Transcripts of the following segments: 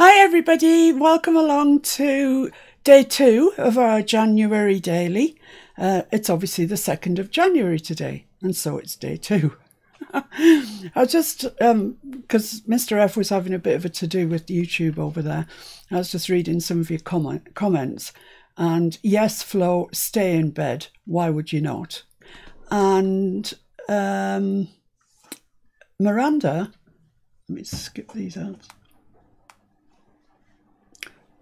Hi, everybody. Welcome along to day two of our January daily. Uh, it's obviously the 2nd of January today, and so it's day two. I just, because um, Mr. F was having a bit of a to do with YouTube over there, I was just reading some of your comment, comments. And yes, Flo, stay in bed. Why would you not? And um, Miranda, let me skip these out.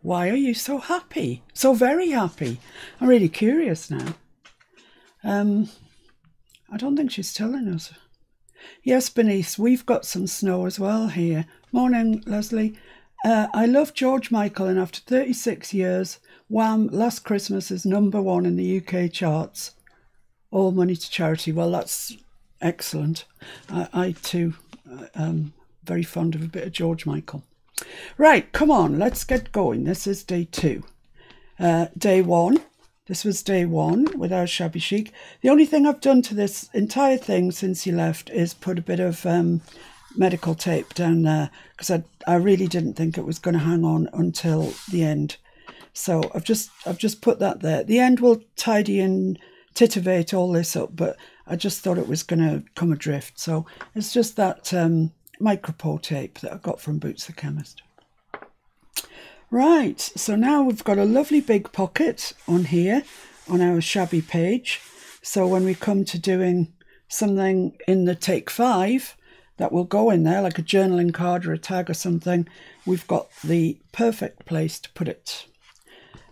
Why are you so happy? So very happy. I'm really curious now. Um, I don't think she's telling us. Yes, Bernice, we've got some snow as well here. Morning, Leslie. Uh, I love George Michael, and after 36 years, Wham! Last Christmas is number one in the UK charts. All money to charity. Well, that's excellent. I, I too, uh, am very fond of a bit of George Michael. Right, come on, let's get going. This is day two. Uh, day one, this was day one with our shabby chic. The only thing I've done to this entire thing since he left is put a bit of um, medical tape down there because I, I really didn't think it was going to hang on until the end. So I've just I've just put that there. The end will tidy and titivate all this up, but I just thought it was going to come adrift. So it's just that um, micropore tape that I got from Boots the Chemist. Right, so now we've got a lovely big pocket on here on our shabby page. So when we come to doing something in the take five that will go in there, like a journaling card or a tag or something, we've got the perfect place to put it.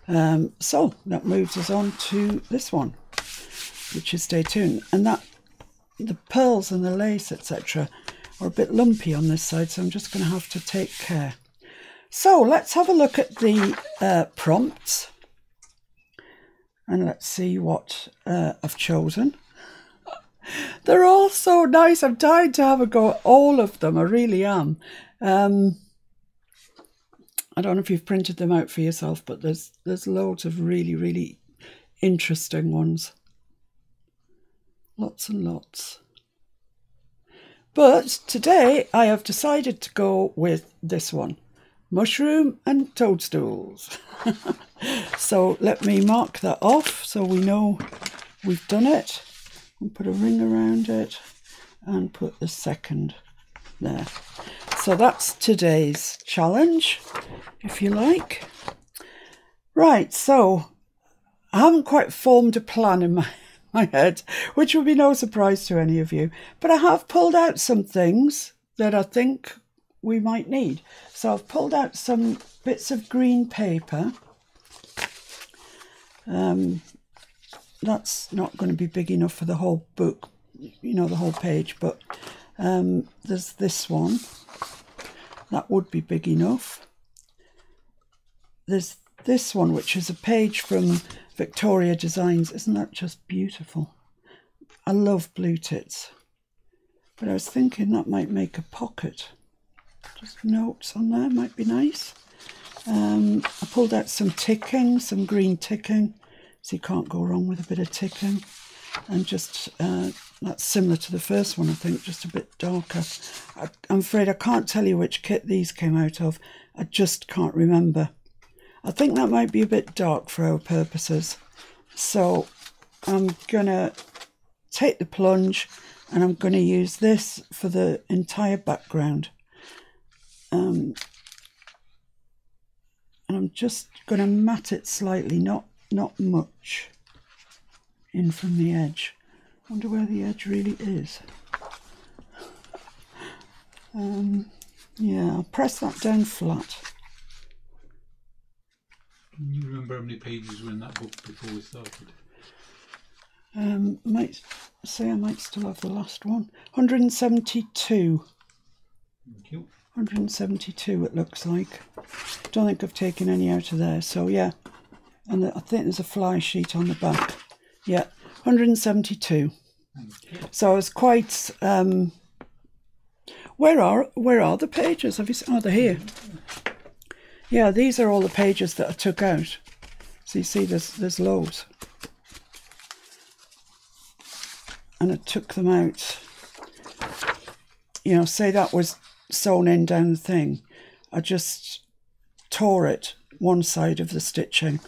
Um, so that moves us on to this one, which is stay tuned. And that the pearls and the lace, etc., are a bit lumpy on this side, so I'm just going to have to take care. So let's have a look at the uh, prompts and let's see what uh, I've chosen. They're all so nice. I'm dying to have a go at all of them. I really am. Um, I don't know if you've printed them out for yourself, but there's there's loads of really really interesting ones. Lots and lots. But today I have decided to go with this one mushroom and toadstools. so let me mark that off so we know we've done it. And put a ring around it and put the second there. So that's today's challenge, if you like. Right, so I haven't quite formed a plan in my my head, which will be no surprise to any of you. But I have pulled out some things that I think we might need. So I've pulled out some bits of green paper. Um, that's not going to be big enough for the whole book, you know, the whole page, but um, there's this one. That would be big enough. There's this one, which is a page from Victoria Designs. Isn't that just beautiful? I love blue tits. But I was thinking that might make a pocket. Just notes on there might be nice. Um, I pulled out some ticking, some green ticking. So you can't go wrong with a bit of ticking. And just, uh, that's similar to the first one, I think, just a bit darker. I, I'm afraid I can't tell you which kit these came out of. I just can't remember. I think that might be a bit dark for our purposes. So I'm going to take the plunge and I'm going to use this for the entire background. Um, and I'm just going to mat it slightly, not, not much in from the edge. wonder where the edge really is. Um, yeah, I'll press that down flat. Can you remember how many pages were in that book before we started? Um, might say I might still have the last one. 172. Thank you. 172 it looks like. Don't think I've taken any out of there. So yeah, and I think there's a fly sheet on the back. Yeah, 172. So I was quite. Um, where are where are the pages? Have you? Oh, they're here. Yeah, these are all the pages that I took out. So you see, there's there's loads, and I took them out. You know, say that was sewn in down the thing. I just tore it one side of the stitching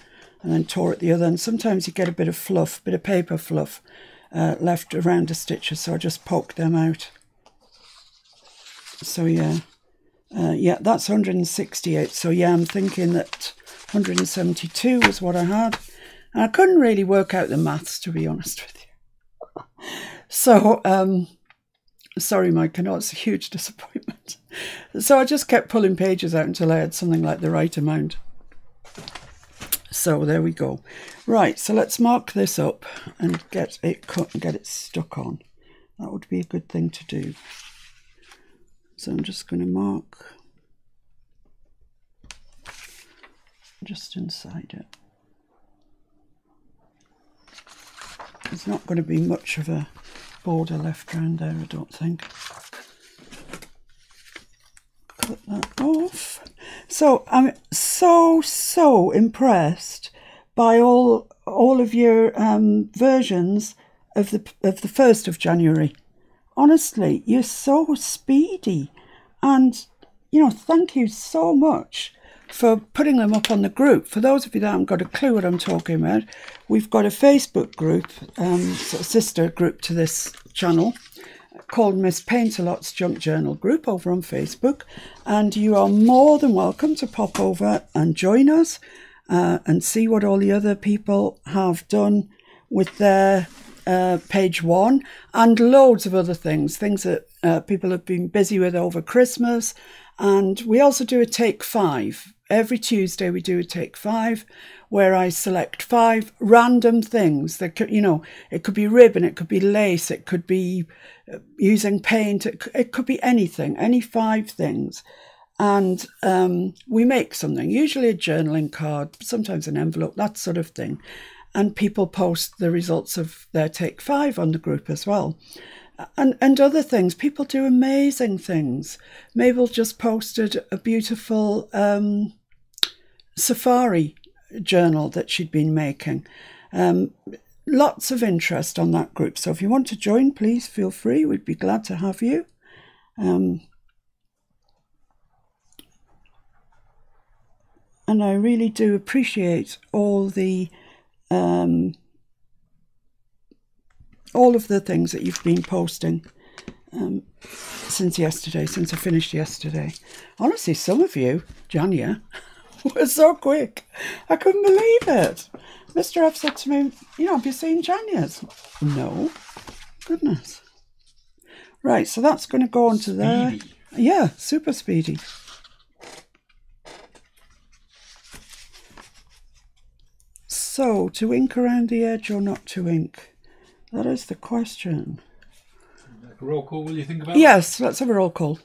and then tore it the other. And sometimes you get a bit of fluff, bit of paper fluff uh, left around the stitches. So I just poked them out. So yeah, uh, yeah, that's 168. So yeah, I'm thinking that 172 was what I had. And I couldn't really work out the maths, to be honest with you. so, um, sorry, Mike, I know it's a huge disappointment. So I just kept pulling pages out until I had something like the right amount. So there we go. Right, so let's mark this up and get it cut and get it stuck on. That would be a good thing to do. So I'm just going to mark just inside it. There's not going to be much of a border left around there, I don't think. Cut that off. So I'm so so impressed by all all of your um, versions of the of the first of January. Honestly, you're so speedy, and you know, thank you so much for putting them up on the group. For those of you that haven't got a clue what I'm talking about, we've got a Facebook group, um, sort of sister group to this channel, called Miss Paintalot's Junk Journal group over on Facebook. And you are more than welcome to pop over and join us uh, and see what all the other people have done with their uh, page one and loads of other things, things that uh, people have been busy with over Christmas. And we also do a take five. Every Tuesday, we do a take five where I select five random things that could, you know, it could be ribbon, it could be lace, it could be uh, using paint, it, it could be anything, any five things. And um, we make something, usually a journaling card, sometimes an envelope, that sort of thing. And people post the results of their take five on the group as well and and other things. People do amazing things. Mabel just posted a beautiful um, safari journal that she'd been making. Um, lots of interest on that group. So if you want to join, please feel free. We'd be glad to have you. Um, and I really do appreciate all the um, all of the things that you've been posting um, since yesterday, since I finished yesterday. Honestly, some of you, Jania, were so quick. I couldn't believe it. Mr. F said to me, You know, have you seen Jania's? No. Goodness. Right, so that's going to go onto there. Speedy. Yeah, super speedy. So, to ink around the edge or not to ink? That is the question. Like a roll call, will you think about? Yes, let's have a roll call.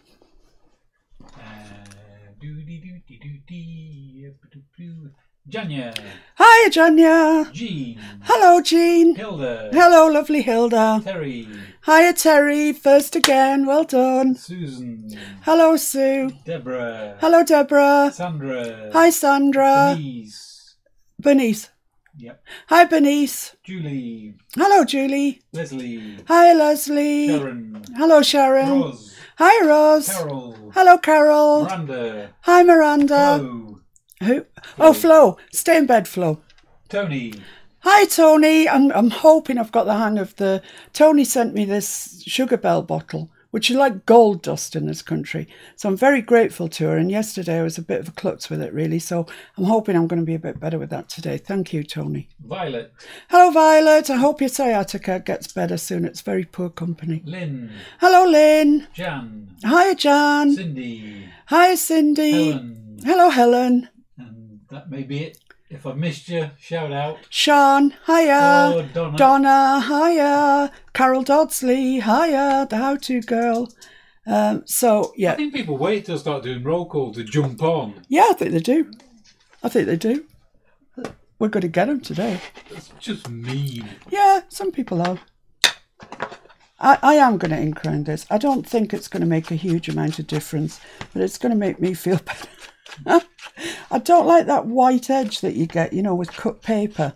Janya, Hi, Janya. Jean, Hello, Jean. Hilda, Hello, lovely Hilda. Terry, Hiya, Terry. First again. Well done. Susan, Hello, Sue. Deborah, Hello, Deborah. Sandra, Hi, Sandra. Denise, Bernice. Yep, Hi, Bernice. Julie, Hello, Julie. Leslie, Hi, Leslie. Sharon, Hello, Sharon. Roz, Hi, Rose. Carol, Hello, Carol. Miranda, Hi, Miranda. Flo, Who? Oh, Flo. Stay in bed, Flo. Tony, Hi, Tony. I'm, I'm hoping I've got the hang of the. Tony sent me this Sugar Bell bottle, which is like gold dust in this country. So I'm very grateful to her. And yesterday I was a bit of a klutz with it, really. So I'm hoping I'm going to be a bit better with that today. Thank you, Tony. Violet, Hello, Violet. I hope your sciatica gets better soon. It's very poor company. Lynn, Hello, Lynn. Jan, Hi, Jan. Cindy, Hi, Cindy. Helen, Hello, Helen. and that may be it. If I missed you, shout out. Sean. Hiya. Oh, Donna. Donna, hiya. Carol Dodsley, hiya. The How To Girl. Um, so, yeah. I think people wait till start doing roll call to jump on. Yeah, I think they do. I think they do. We're going to get them today. It's just mean. Yeah, some people are. I, I am going to ink around this. I don't think it's going to make a huge amount of difference, but it's going to make me feel better. I don't like that white edge that you get, you know, with cut paper,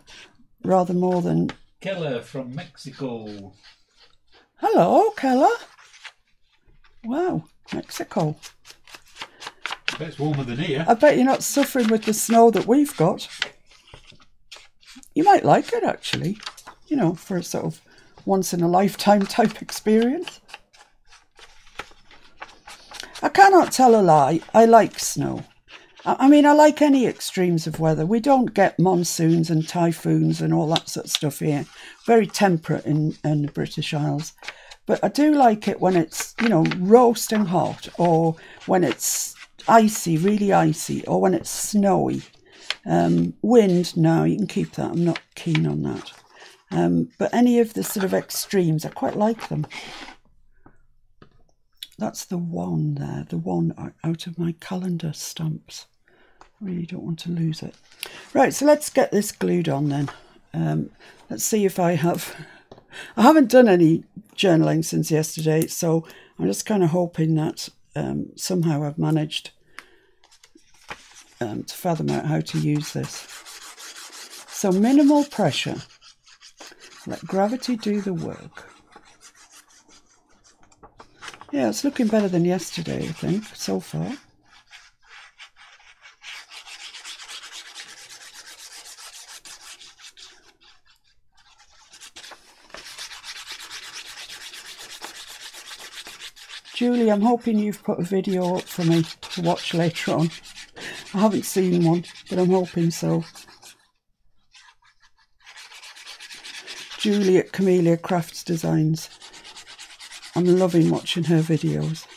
rather more than. Keller from Mexico. Hello, Keller. Wow, Mexico. I Bet it's warmer than here. I bet you're not suffering with the snow that we've got. You might like it actually, you know, for a sort of once in a lifetime type experience. I cannot tell a lie. I like snow. I mean, I like any extremes of weather. We don't get monsoons and typhoons and all that sort of stuff here. Very temperate in, in the British Isles. But I do like it when it's, you know, roasting hot or when it's icy, really icy, or when it's snowy. Um, wind, no, you can keep that. I'm not keen on that. Um, but any of the sort of extremes, I quite like them. That's the one there, the one out of my calendar stamps. I really don't want to lose it. Right, so let's get this glued on then. Um, let's see if I have. I haven't done any journaling since yesterday, so I'm just kind of hoping that um, somehow I've managed um, to fathom out how to use this. So minimal pressure. Let gravity do the work. Yeah, it's looking better than yesterday, I think, so far. Julie, I'm hoping you've put a video up for me to watch later on. I haven't seen one, but I'm hoping so. Julie at Camellia Crafts Designs. I'm loving watching her videos.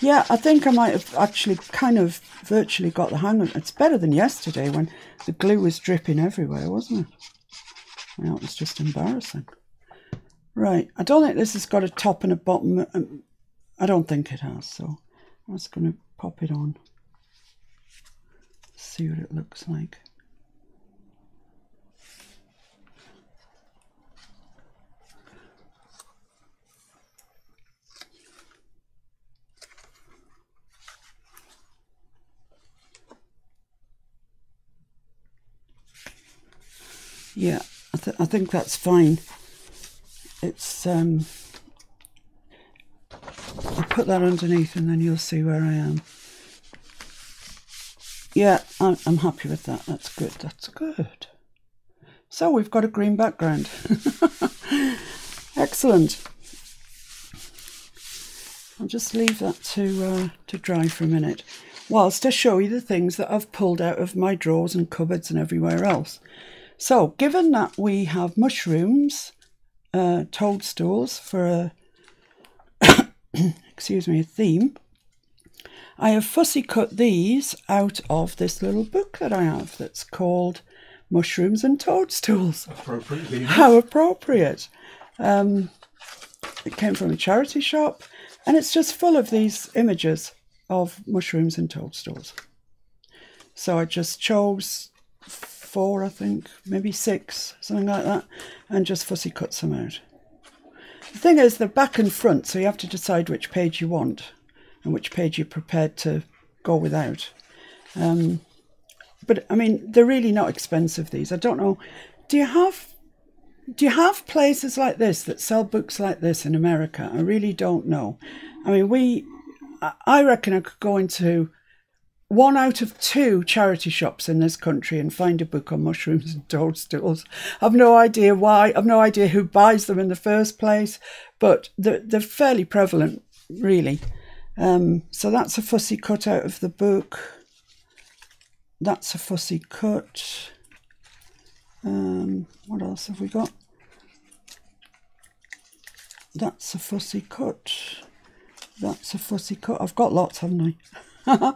Yeah, I think I might have actually kind of virtually got the hang of it. It's better than yesterday when the glue was dripping everywhere, wasn't it? Well, it was just embarrassing. Right, I don't think this has got a top and a bottom. um, I don't think it has, so I'm just going to pop it on. See what it looks like. Yeah, I, th- I think that's fine. It's um, I'll put that underneath and then you'll see where I am. Yeah, I'm, I'm happy with that. That's good. That's good. So we've got a green background. Excellent. I'll just leave that to uh, to dry for a minute, whilst I show you the things that I've pulled out of my drawers and cupboards and everywhere else. So, given that we have mushrooms, uh, toadstools for a excuse me a theme, I have fussy cut these out of this little book that I have that's called Mushrooms and Toadstools. Appropriately. How appropriate. Um, it came from a charity shop and it's just full of these images of mushrooms and toadstools. So I just chose four, I think, maybe six, something like that, and just fussy cut some out. The thing is, they're back and front, so you have to decide which page you want and which page you're prepared to go without. Um, but I mean, they're really not expensive. These, I don't know. Do you have do you have places like this that sell books like this in America? I really don't know. I mean, we, I- reckon I could go into one out of two charity shops in this country and find a book on mushrooms and toadstools. I've no idea why. I've no idea who buys them in the first place, but they're, they're fairly prevalent, really. Um, so that's a fussy cut out of the book. That's a fussy cut. Um, what else have we got? That's a fussy cut. That's a fussy cut. I've got lots, haven't I?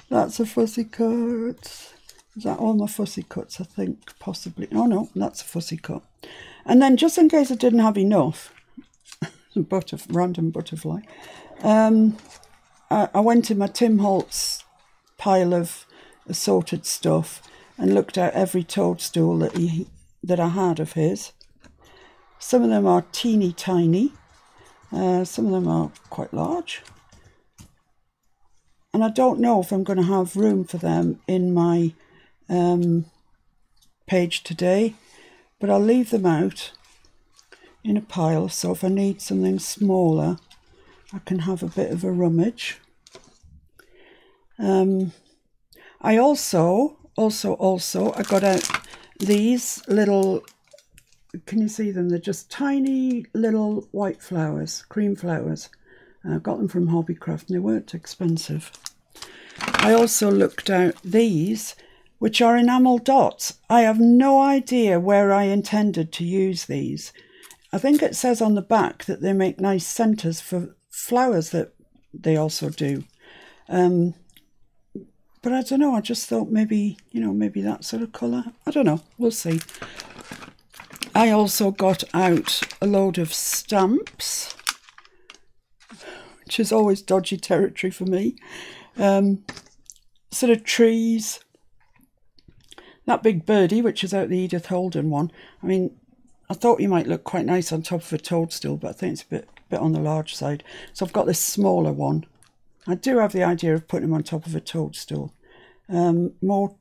that's a fussy cut. Is that all my fussy cuts? I think possibly. Oh no, that's a fussy cut. And then just in case I didn't have enough, butterf- random butterfly, um, I, I went in my Tim Holtz pile of assorted stuff and looked at every toadstool that he that I had of his. Some of them are teeny tiny, uh, some of them are quite large. And I don't know if I'm going to have room for them in my um, page today, but I'll leave them out in a pile. So if I need something smaller, I can have a bit of a rummage. Um, I also, also, also, I got out these little, can you see them? They're just tiny little white flowers, cream flowers. I got them from Hobbycraft and they weren't expensive. I also looked out these, which are enamel dots. I have no idea where I intended to use these. I think it says on the back that they make nice centres for flowers that they also do. Um, but I don't know, I just thought maybe, you know, maybe that sort of colour. I don't know, we'll see. I also got out a load of stamps, which is always dodgy territory for me. Um, sort of trees. That big birdie, which is out the Edith Holden one. I mean, I thought he might look quite nice on top of a toadstool, but I think it's a bit, bit on the large side. So I've got this smaller one I do have the idea of putting them on top of a toadstool. Um, more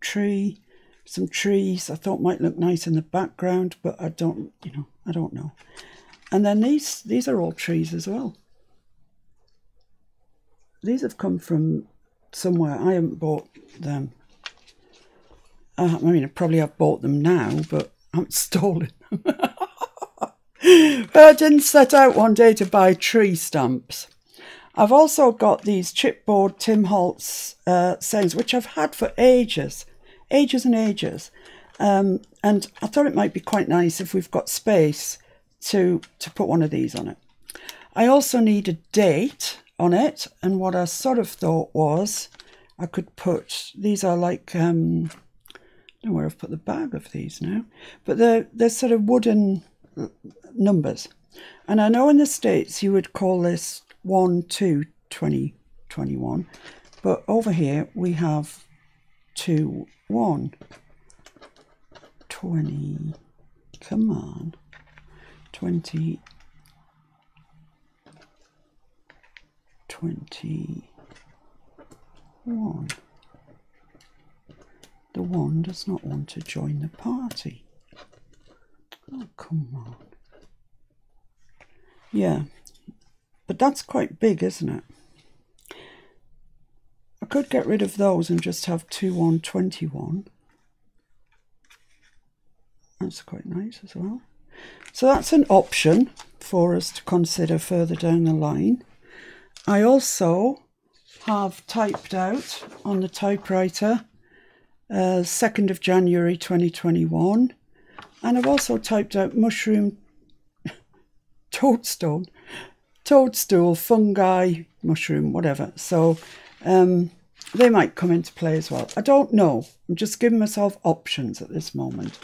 tree, some trees I thought might look nice in the background, but I don't, you know, I don't know. And then these, these are all trees as well. These have come from somewhere. I haven't bought them. Uh, I mean, I probably have bought them now, but I'm stolen them. I set out one day to buy tree stamps. I've also got these chipboard Tim Holtz uh, sayings, which I've had for ages, ages and ages. Um, and I thought it might be quite nice if we've got space to, to put one of these on it. I also need a date on it. And what I sort of thought was I could put, these are like, um, I don't know where I've put the bag of these now, but they're, they're sort of wooden numbers. And I know in the States you would call this 1 2 2021 but over here we have 2 1 20 come on 20 21 the one does not want to join the party oh come on yeah but that's quite big, isn't it? I could get rid of those and just have 2121. That's quite nice as well. So that's an option for us to consider further down the line. I also have typed out on the typewriter uh, 2nd of January 2021 and I've also typed out mushroom toadstone toadstool, fungi, mushroom, whatever. So um, they might come into play as well. I don't know. I'm just giving myself options at this moment.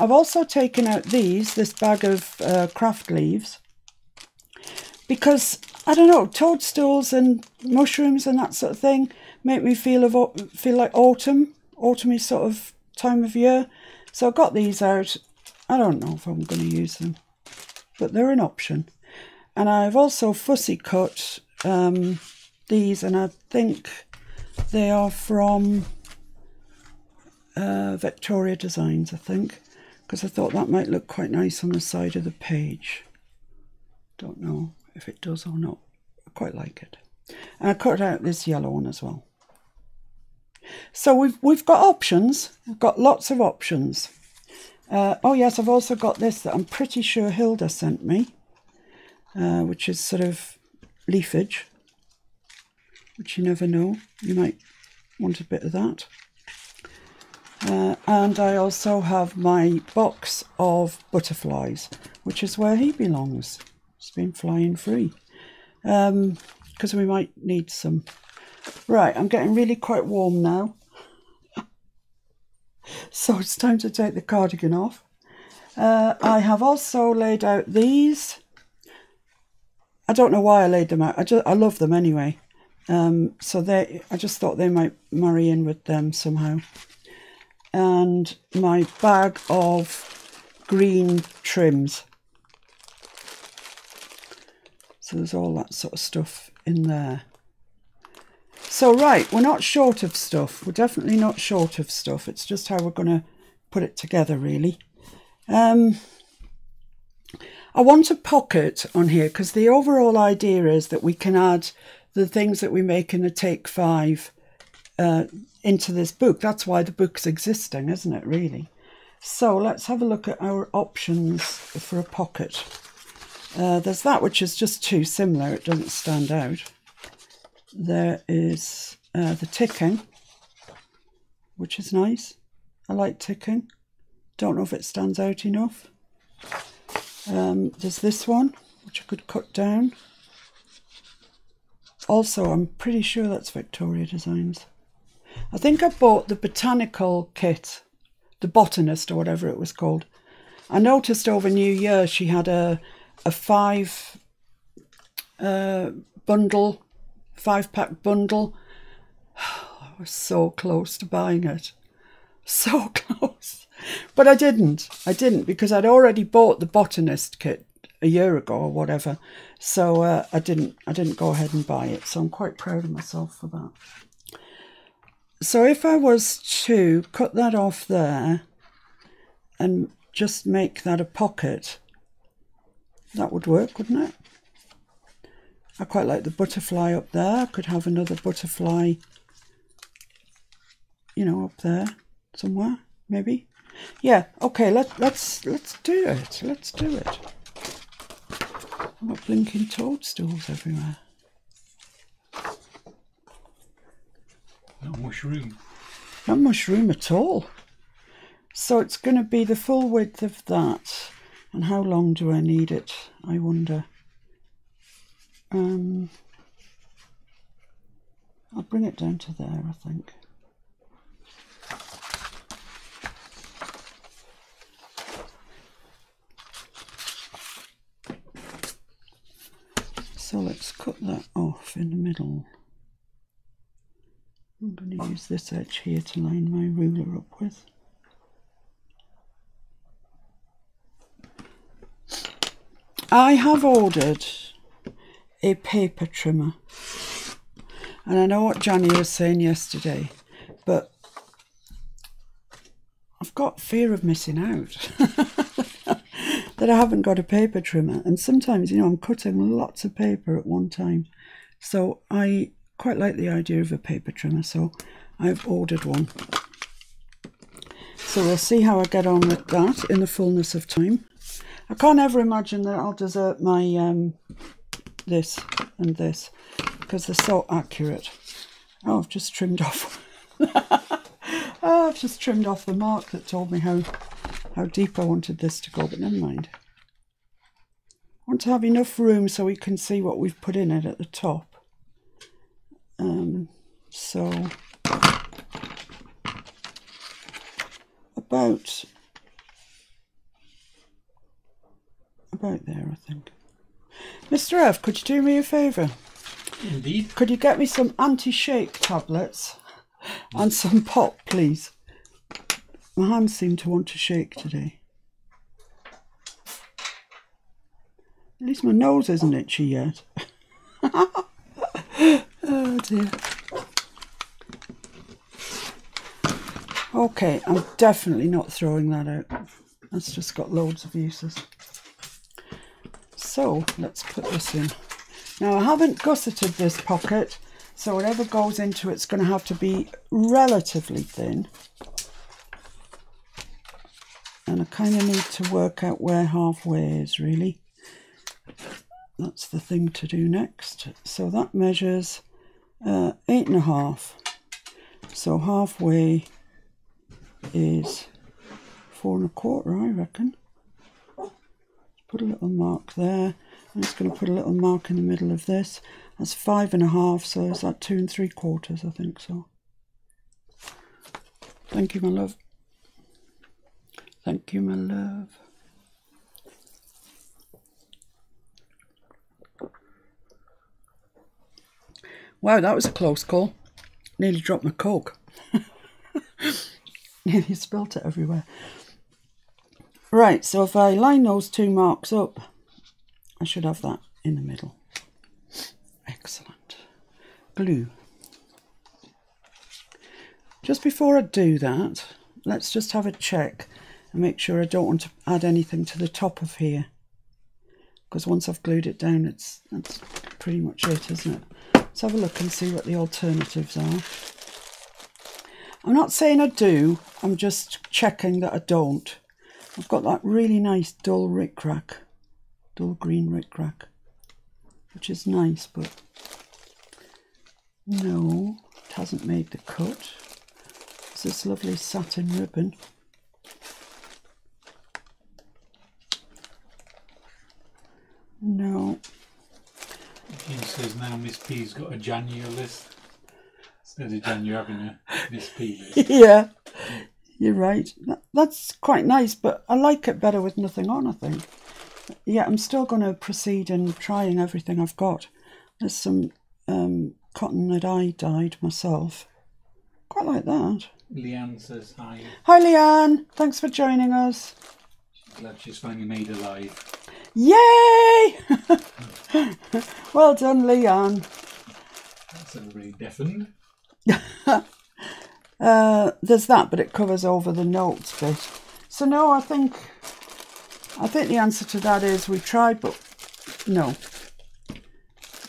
I've also taken out these, this bag of uh, craft leaves, because, I don't know, toadstools and mushrooms and that sort of thing make me feel of feel like autumn, autumny sort of time of year. So I got these out. I don't know if I'm going to use them, but they're an option. And I've also fussy cut um, these, and I think they are from uh, Victoria Designs, I think, because I thought that might look quite nice on the side of the page. Don't know if it does or not. I quite like it. And I cut out this yellow one as well. So we've we've got options. We've got lots of options. Uh, oh yes, I've also got this that I'm pretty sure Hilda sent me uh, which is sort of leafage, which you never know. You might want a bit of that. Uh, and I also have my box of butterflies, which is where he belongs. He's been flying free. Because um, we might need some. Right, I'm getting really quite warm now. So it's time to take the cardigan off. Uh, I have also laid out these I don't know why I laid them out. I just I love them anyway. Um, so they, I just thought they might marry in with them somehow. And my bag of green trims. So there's all that sort of stuff in there. So right, we're not short of stuff. We're definitely not short of stuff. It's just how we're going to put it together, really. Um, I want a pocket on here because the overall idea is that we can add the things that we make in a take five uh, into this book. That's why the book's existing, isn't it, really? So let's have a look at our options for a pocket. Uh, there's that which is just too similar, it doesn't stand out. There is uh, the ticking, which is nice. I like ticking. Don't know if it stands out enough. Um, there's this one, which I could cut down. Also, I'm pretty sure that's Victoria Designs. I think I bought the botanical kit, the botanist or whatever it was called. I noticed over New Year she had a a five uh, bundle, five pack bundle. I was so close to buying it, so close, but I didn't. I didn't because I'd already bought the botanist kit a year ago or whatever. So uh, I didn't. I didn't go ahead and buy it. So I'm quite proud of myself for that. So if I was to cut that off there and just make that a pocket, that would work, wouldn't it? I quite like the butterfly up there. I could have another butterfly, you know, up there somewhere, maybe. Yeah, okay, let, let's let's do it. Let's do it. I've got blinking toadstools everywhere. Not much room. Not much room at all. So it's going to be the full width of that. And how long do I need it? I wonder. Um, I'll bring it down to there, I think. So let's cut that off in the middle. I'm going to use this edge here to line my ruler up with. I have ordered a paper trimmer. And I know what Johnny was saying yesterday, but I've got fear of missing out. that I haven't got a paper trimmer. And sometimes, you know, I'm cutting lots of paper at one time. So I quite like the idea of a paper trimmer. So I've ordered one. So we'll see how I get on with that in the fullness of time. I can't ever imagine that I'll desert my um, this and this because they're so accurate. Oh, I've just trimmed off. oh, I've just trimmed off the mark that told me how how deep I wanted this to go, but never mind. I want to have enough room so we can see what we've put in it at the top. Um, so about about there, I think. Mr. F, could you do me a favour? Indeed. Could you get me some anti-shake tablets and some pop, please? My hands seem to want to shake today. At least my nose isn't itchy yet. oh dear. Okay, I'm definitely not throwing that out. That's just got loads of uses. So let's put this in. Now I haven't gusseted this pocket, so whatever goes into it's going to have to be relatively thin. And I kind of need to work out where halfway is really. That's the thing to do next. So that measures uh, eight and a half. So halfway is four and a quarter, I reckon put a little mark there. I'm just going to put a little mark in the middle of this. That's five and a half, so is that two and three quarters? I think so. Thank you, my love. Thank you, my love. Wow, that was a close call. Nearly dropped my coke. Nearly spilt it everywhere. Right, so if I line those two marks up, I should have that in the middle. Excellent. Glue. Just before I do that, let's just have a check and make sure I don't want to add anything to the top of here. because once I've glued it down, it's that's pretty much it, isn't it? Let's have a look and see what the alternatives are. I'm not saying I do, I'm just checking that I don't. I've got that really nice dull rickrack, dull green rickrack, which is nice, but no, it hasn't made the cut. It's this lovely satin ribbon. No, He says now Miss P's got a January list. Instead of Jan, you're having Miss P list. yeah, you're right. That's quite nice, but I like it better with nothing on, I think. Yeah, I'm still going to proceed in trying everything I've got. There's some um, cotton that I dyed myself. Quite like that. Leanne says hi. Hi, Leanne. Thanks for joining us. She's glad she's finally made alive. Yay! well done, Leanne. That's everybody deafened. Uh, there's that, but it covers over the notes bit. So no, I think I think the answer to that is we tried, but no.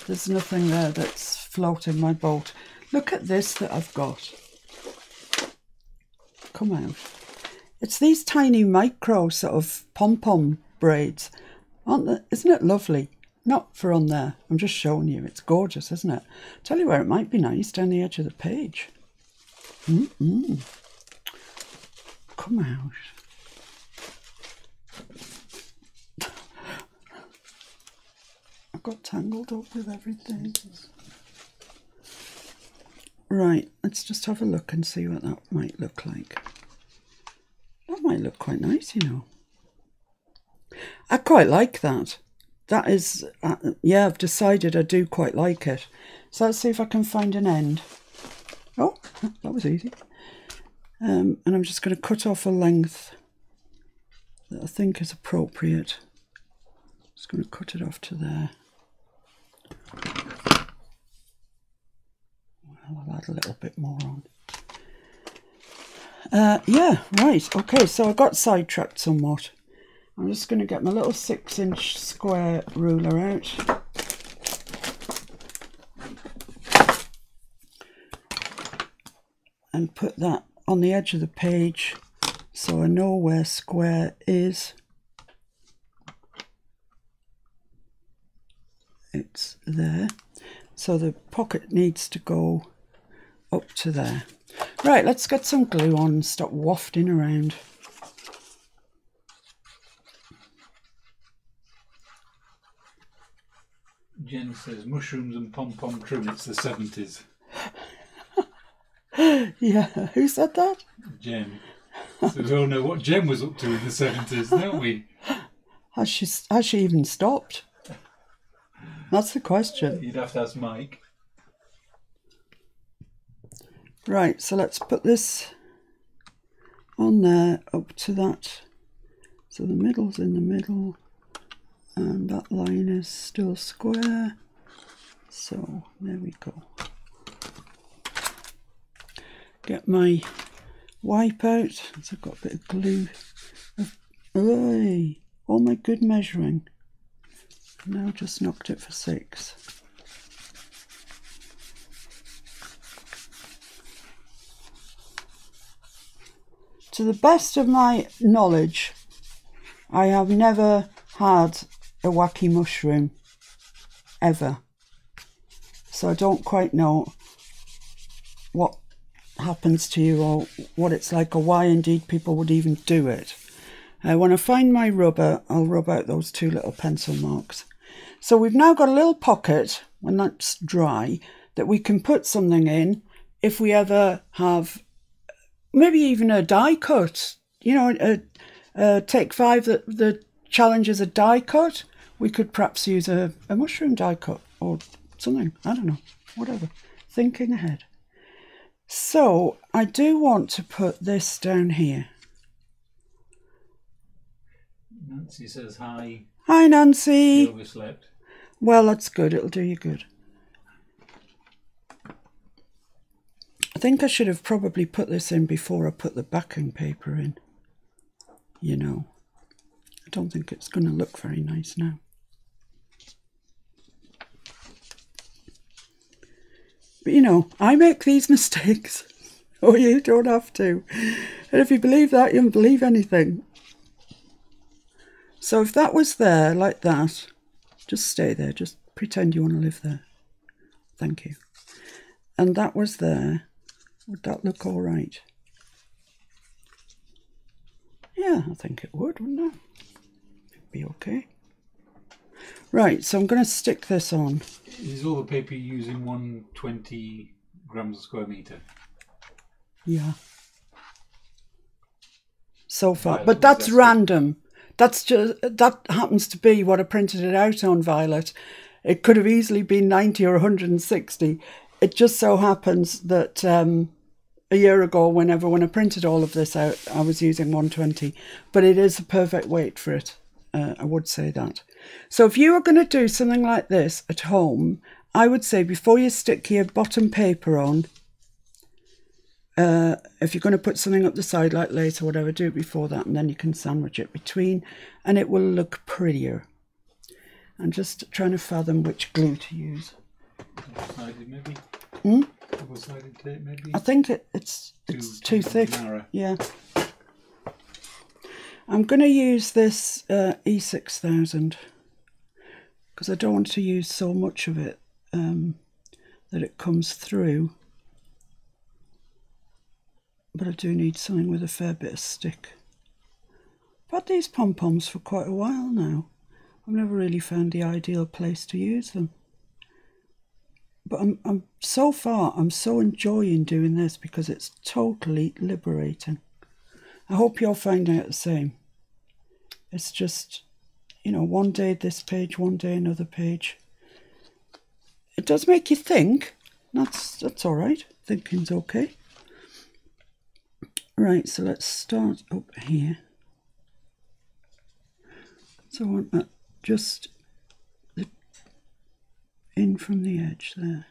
There's nothing there that's floating my boat. Look at this that I've got. Come out. It's these tiny micro sort of pom pom braids, aren't they? Isn't it lovely? Not for on there. I'm just showing you. It's gorgeous, isn't it? Tell you where it might be nice down the edge of the page. Mm-mm. Come out. I got tangled up with everything. Right, let's just have a look and see what that might look like. That might look quite nice, you know. I quite like that. That is, uh, yeah, I've decided I do quite like it. So let's see if I can find an end. Oh, that was easy. Um, and I'm just going to cut off a length that I think is appropriate. Just going to cut it off to there. Well, I'll add a little bit more on. Uh, yeah, right. Okay, so I got sidetracked somewhat. I'm just going to get my little six inch square ruler out. And put that on the edge of the page so I know where square is. It's there. So the pocket needs to go up to there. Right, let's get some glue on and stop wafting around. Jen says mushrooms and pom pom trim. It's the seventies. Yeah, who said that? Jen. So we all know what Jen was up to in the seventies, don't we? Has she has she even stopped? That's the question. You'd have to ask Mike. Right, so let's put this on there up to that. So the middle's in the middle, and that line is still square. So there we go. Get my wipe out. So I've got a bit of glue. Hey, all my good measuring. Now just knocked it for six. to the best of my knowledge, I have never had a wacky mushroom ever. So I don't quite know what happens to you or what it's like or why indeed people would even do it. Uh, when I find my rubber, I'll rub out those two little pencil marks. So we've now got a little pocket when that's dry that we can put something in if we ever have maybe even a die cut. You know, a, a take five that the challenge is a die cut. We could perhaps use a, a mushroom die cut or something. I don't know. Whatever. Thinking ahead. So I do want to put this down here. Nancy says hi. Hi, Nancy. You overslept. Well, that's good. It'll do you good. I think I should have probably put this in before I put the backing paper in. You know, I don't think it's going to look very nice now. But you know, I make these mistakes, or you don't have to. And if you believe that, you don't believe anything. So if that was there like that, just stay there. Just pretend you want to live there. Thank you. And that was there. Would that look all right? Yeah, I think it would, wouldn't it? It'd be okay. Right, so I'm going to stick this on. Is all the paper you using 120 grams a square meter? Yeah. So far, Violet but that's random. That's just that happens to be what I printed it out on Violet. It could have easily been 90 or 160. It just so happens that um, a year ago, whenever when I printed all of this out, I was using 120. But it is a perfect weight for it. Uh, I would say that. So if you are going to do something like this at home, I would say before you stick your bottom paper on, uh, if you're going to put something up the side like lace or whatever, do it before that, and then you can sandwich it between, and it will look prettier. I'm just trying to fathom which glue to use. Hmm? Tape maybe? I think it, it's it's too thick. narrow. Yeah. I'm going to use this uh, E6000 because I don't want to use so much of it um, that it comes through. But I do need something with a fair bit of stick. I've had these pom-poms for quite a while now. I've never really found the ideal place to use them. But I'm, I'm so far I'm so enjoying doing this because it's totally liberating. I hope you're finding it the same. It's just, you know, one day this page, one day another page. It does make you think. That's that's all right. Thinking's okay. Right, so let's start up here. So I want that just the, in from the edge there.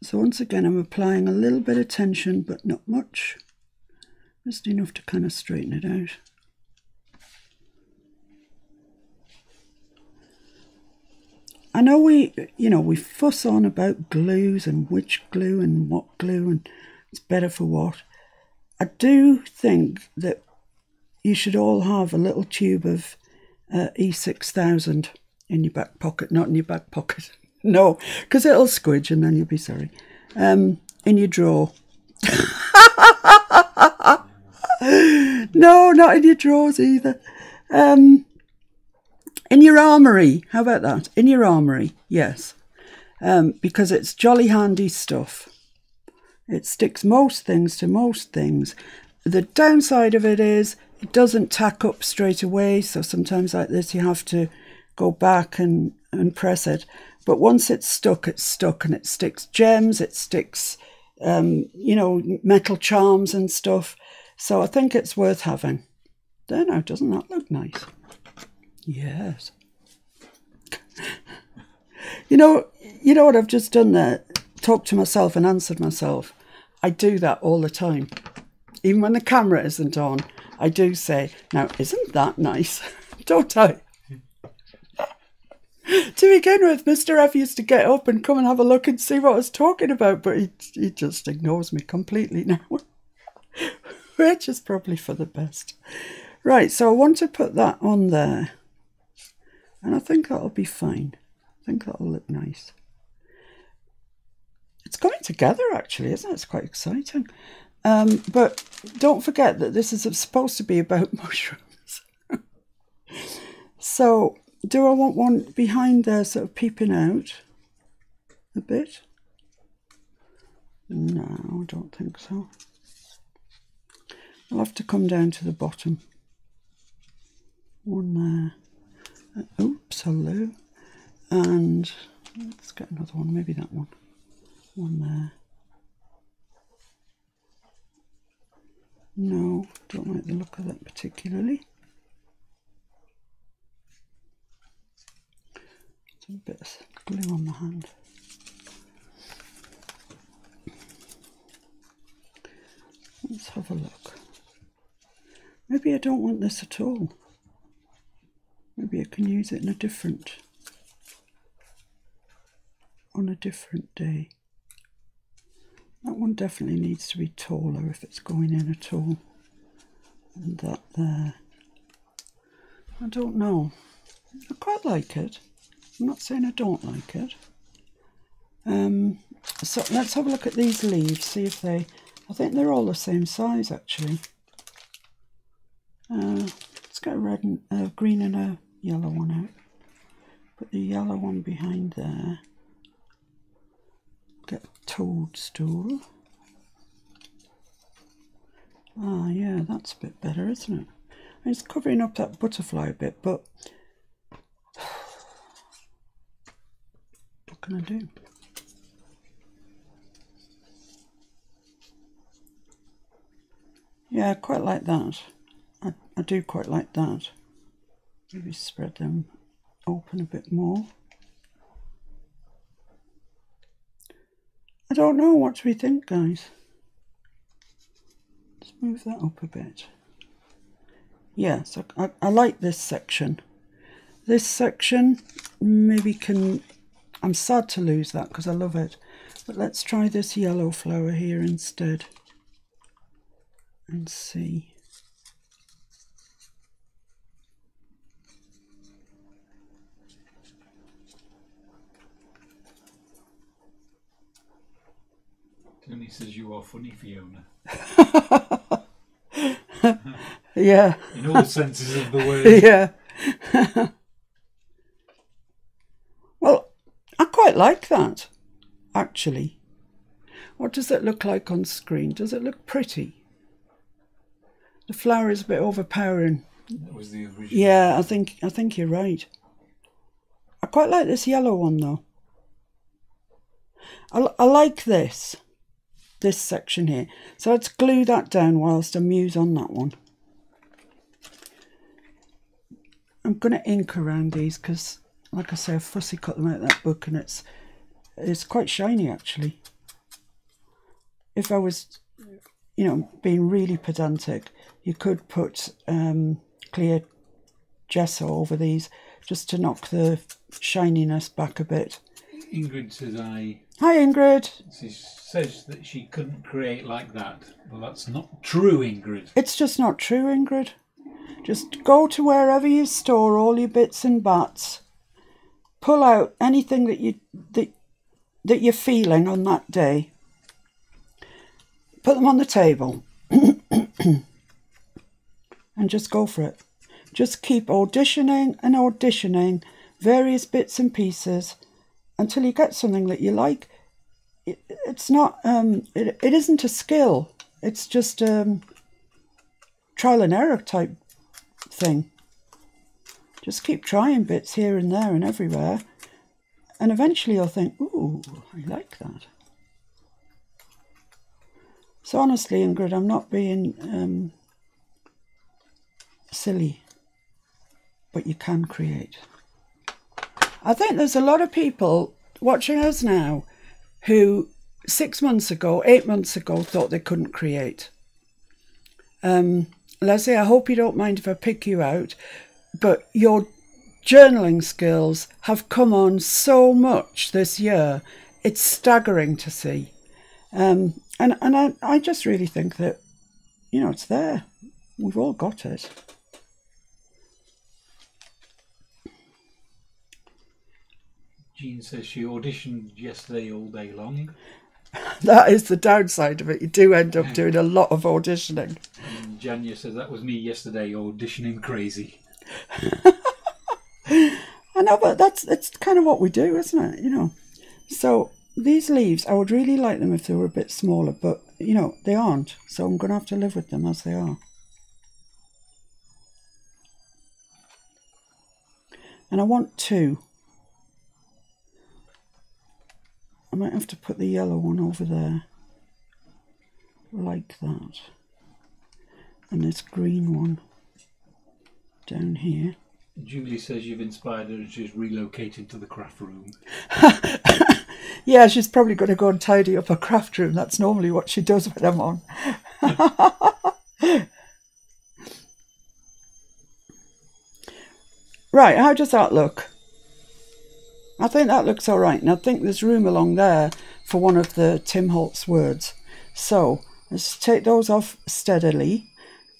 So once again, I'm applying a little bit of tension, but not much. Just enough to kind of straighten it out. I know we, you know, we fuss on about glues and which glue and what glue and it's better for what. I do think that you should all have a little tube of uh, E6000 in your back pocket, not in your back pocket. No, because it'll squidge and then you'll be sorry. Um, in your drawer. no, not in your drawers either. Um, in your armoury. How about that? In your armoury, yes. Um, because it's jolly handy stuff. It sticks most things to most things. The downside of it is it doesn't tack up straight away. So sometimes like this, you have to go back and, and press it. But once it's stuck, it's stuck and it sticks gems, it sticks, um, you know, metal charms and stuff. So I think it's worth having. There now, doesn't that look nice? Yes. you know, you know what I've just done there? Talked to myself and answered myself. I do that all the time. Even when the camera isn't on, I do say, now, isn't that nice? Don't I? to begin with, Mr. F used to get up and come and have a look and see what I was talking about, but he, he just ignores me completely now. Which is probably for the best. Right, so I want to put that on there. And I think that'll be fine. I think that'll look nice. It's coming together actually, isn't it? It's quite exciting. Um, but don't forget that this is supposed to be about mushrooms. so do I want one behind there sort of peeping out a bit? No, I don't think so. I'll have to come down to the bottom. One there. Oops, hello. And let's get another one, maybe that one. One there. No, don't like the look of that particularly. a bit of glue on my hand. Let's have a look. Maybe I don't want this at all. Maybe I can use it in a different on a different day. That one definitely needs to be taller if it's going in at all. And that there. I don't know. I quite like it. I'm not saying I don't like it. Um, so let's have a look at these leaves, see if they, I think they're all the same size actually. Uh, let's a red and a green and a yellow one out. Put the yellow one behind there. Get toadstool. Ah, yeah, that's a bit better, isn't it? It's covering up that butterfly a bit, but what can I do? Yeah, I quite like that. I, I do quite like that. Maybe spread them open a bit more. I don't know. What do we think, guys? Let's move that up a bit. Yes, I, I, I like this section. This section maybe can... I'm sad to lose that because I love it. But let's try this yellow flower here instead. And see. Tony says you are funny, Fiona. Yeah, In all senses of the word. yeah. well, I quite like that, actually. What does it look like on screen? Does it look pretty? The flower is a bit overpowering. That was the original. Yeah, I think I think you're right. I quite like this yellow one though. I, I like this, this section here. So let's glue that down whilst I muse on that one. I'm going to ink around these because, like I say, I fussy cut them out of that book and it's it's quite shiny actually. If I was, you know, being really pedantic, you could put um, clear gesso over these just to knock the shininess back a bit. Ingrid says I. Hi Ingrid. She says that she couldn't create like that. Well, that's not true, Ingrid. It's just not true, Ingrid. Just go to wherever you store all your bits and bats. Pull out anything that you that that you're feeling on that day. Put them on the table. and just go for it. Just keep auditioning and auditioning various bits and pieces until you get something that you like. It, it's not um it, it isn't a skill. It's just um trial and error type thing. Just keep trying bits here and there and everywhere, and eventually you'll think, "Ooh, I like that." So honestly, Ingrid, I'm not being um, silly, but you can create. I think there's a lot of people watching us now who six months ago, eight months ago, thought they couldn't create. Um, Leslie, I hope you don't mind if I pick you out, but your journaling skills have come on so much this year. It's staggering to see. Um, and and I, I just really think that, you know, it's there. We've all got it. Jean says she auditioned yesterday all day long. That is the downside of it. You do end up doing a lot of auditioning. And Janya says that was me yesterday auditioning crazy. I know, but that's that's kind of what we do, isn't it? You know. So these leaves, I would really like them if they were a bit smaller, but you know they aren't. So I'm going to have to live with them as they are. And I want two. I might have to put the yellow one over there, like that, and this green one down here. Julie says you've inspired her and she's relocated to the craft room. Yeah, she's probably going to go and tidy up her craft room. That's normally what she does when I'm on. right, how does that look? I think that looks all right. And I think there's room along there for one of the Tim Holtz words. So let's take those off steadily.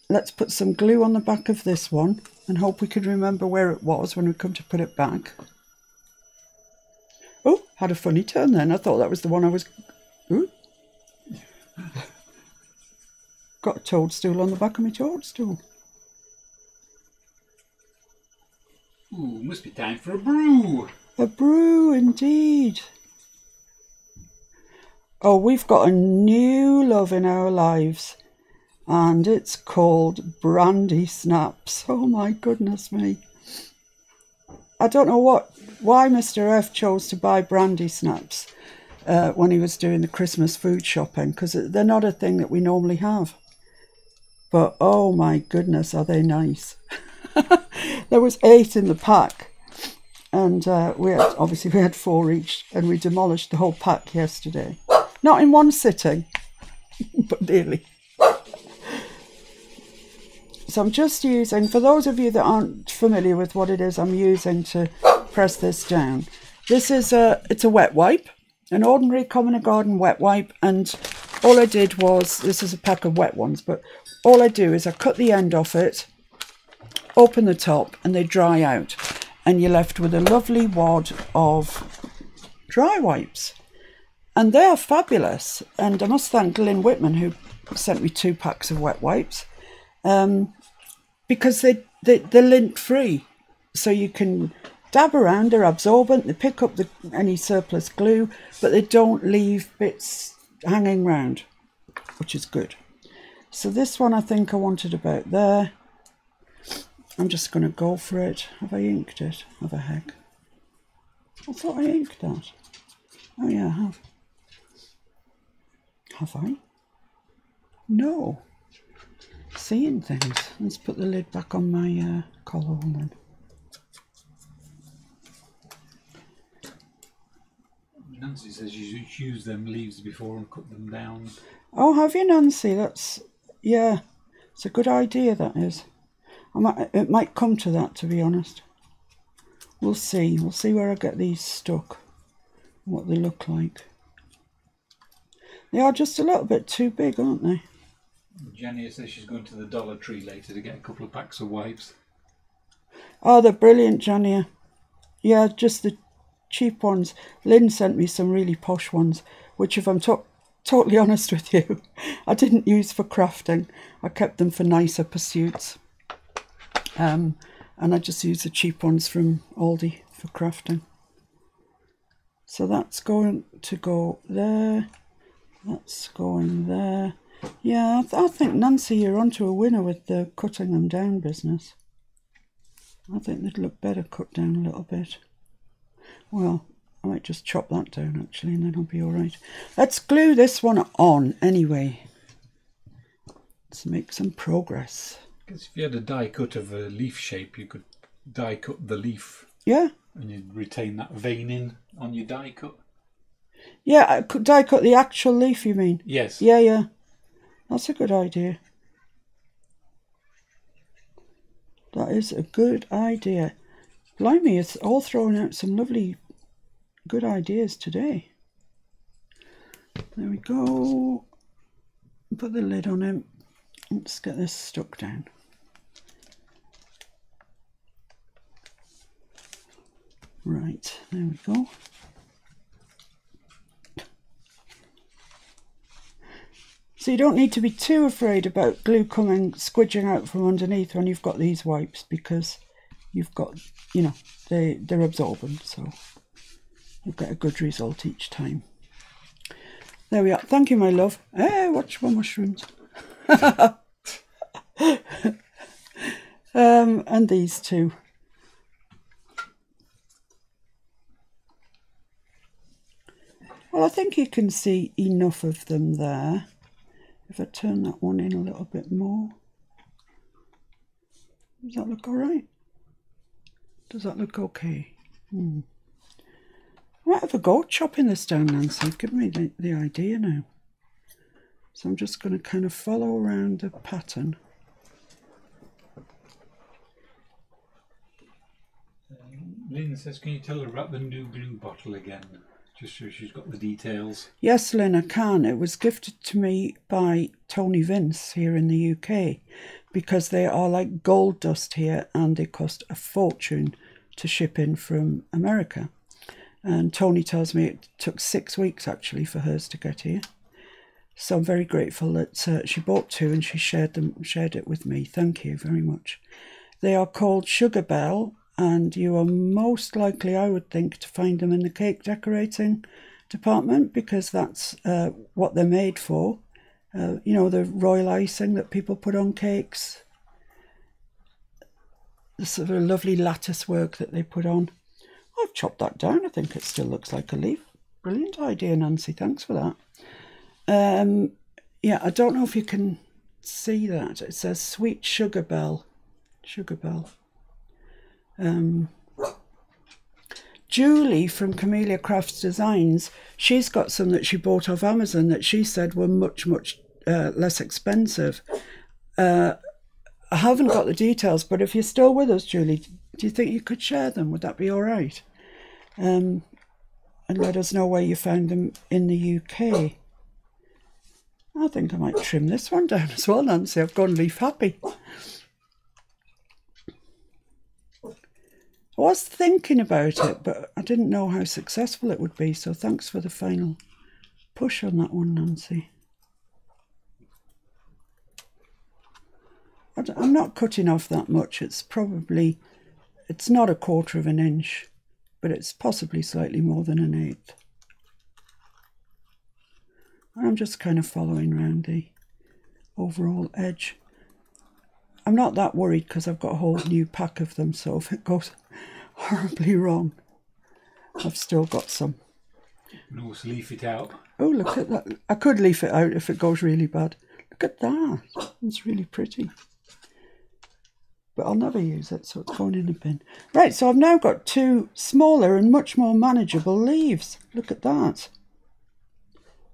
Let's put some glue on the back of this one and hope we can remember where it was when we come to put it back. Oh, had a funny turn then. I thought that was the one I was... Ooh. Got a toadstool on the back of my toadstool. Ooh, must be time for a brew. A brew indeed. Oh, we've got a new love in our lives, and it's called brandy snaps. Oh my goodness me. I don't know what why Mr. F chose to buy brandy snaps uh, when he was doing the Christmas food shopping because they're not a thing that we normally have. But oh my goodness, are they nice! there was eight in the pack, and uh, we had obviously we had four each, and we demolished the whole pack yesterday. Not in one sitting, but nearly. So I'm just using, for those of you that aren't familiar with what it is I'm using to press this down, this is a, it's a wet wipe, an ordinary common garden wet wipe, and all I did was, this is a pack of wet ones, but all I do is I cut the end off it, open the top, and they dry out. And you're left with a lovely wad of dry wipes. And they are fabulous. And I must thank Lynn Whitman, who sent me two packs of wet wipes, um, because they, they, they're lint free. So you can dab around, they're absorbent, they pick up the, any surplus glue, but they don't leave bits hanging round, which is good. So this one I think I wanted about there. I'm just going to go for it. Have I inked it? Have a heck. I thought I inked that. Oh yeah, I have. Have I? No. Seeing things. Let's put the lid back on my uh, Collall then. Nancy says you should use them leaves before and cut them down. Oh, have you, Nancy? That's yeah. It's a good idea. That is. I might. It might come to that. To be honest. We'll see. We'll see where I get these stuck. What they look like. They are just a little bit too big, aren't they? Jenny says she's going to the Dollar Tree later to get a couple of packs of wipes. Oh, they're brilliant, Jania. Yeah, just the cheap ones. Lynn sent me some really posh ones, which, if I'm to- totally honest with you, I didn't use for crafting. I kept them for nicer pursuits. Um, and I just use the cheap ones from Aldi for crafting. So that's going to go there. That's going there. Yeah, I, th- I think Nancy, you're onto a winner with the cutting them down business. I think they'd look better cut down a little bit. Well, I might just chop that down actually, and then I'll be all right. Let's glue this one on anyway. Let's make some progress. Because if you had a die cut of a leaf shape, you could die cut the leaf Yeah, and you'd retain that veining on your die cut. yeah. Uh, I could die cut the actual leaf. You mean? Yes. Yeah, yeah. That's a good idea. That is a good idea. Blimey, it's all throwing out some lovely, good ideas today. There we go. Put the lid on him. Let's get this stuck down. Right, there we go. So you don't need to be too afraid about glue coming squidging out from underneath when you've got these wipes because you've got, you know, they, they're absorbent, so you'll get a good result each time. There we are. Thank you, my love. Hey, watch my mushrooms. um, and these two. Well, I think you can see enough of them there. If I turn that one in a little bit more. Does that look all right? Does that look okay? Hmm. I might have a go chopping this down, Nancy. Give me the, the idea now. So I'm just going to kind of follow around the pattern. Lynn says, can you tell her about the new blue bottle again? Just so she's got the details. Yes, I can. It was gifted to me by Tony Vince here in the UK because they are like gold dust here and they cost a fortune to ship in from America. And Tony tells me it took six weeks actually for hers to get here. So I'm very grateful that uh, she bought two and she shared them, shared it with me. Thank you very much. They are called Sugar Belle, and you are most likely, I would think, to find them in the cake decorating department because that's uh, what they're made for. Uh, you know, the royal icing that people put on cakes, the sort of lovely lattice work that they put on. I've chopped that down. I think it still looks like a leaf. Brilliant idea, Nancy. Thanks for that. Um, yeah, I don't know if you can see that. It says Sweet Sugar Belle. Sugar Belle. Um, Julie from Camellia Crafts Designs, she's got some that she bought off Amazon that she said were much, much uh, less expensive. Uh, I haven't got the details, but if you're still with us, Julie, do you think you could share them? Would that be all right? Um, and let us know where you found them in the UK. I think I might trim this one down as well, Nancy. I've gone leaf happy. I was thinking about it, but I didn't know how successful it would be. So thanks for the final push on that one, Nancy. I'm not cutting off that much. It's probably, it's not a quarter of an inch, but it's possibly slightly more than an eighth. I'm just kind of following around the overall edge. I'm not that worried because I've got a whole new pack of them, so if it goes horribly wrong, I've still got some. You can always leaf it out. Oh, look at that. I could leaf it out if it goes really bad. Look at that. It's really pretty. But I'll never use it, so it's going in a bin. Right, so I've now got two smaller and much more manageable leaves. Look at that.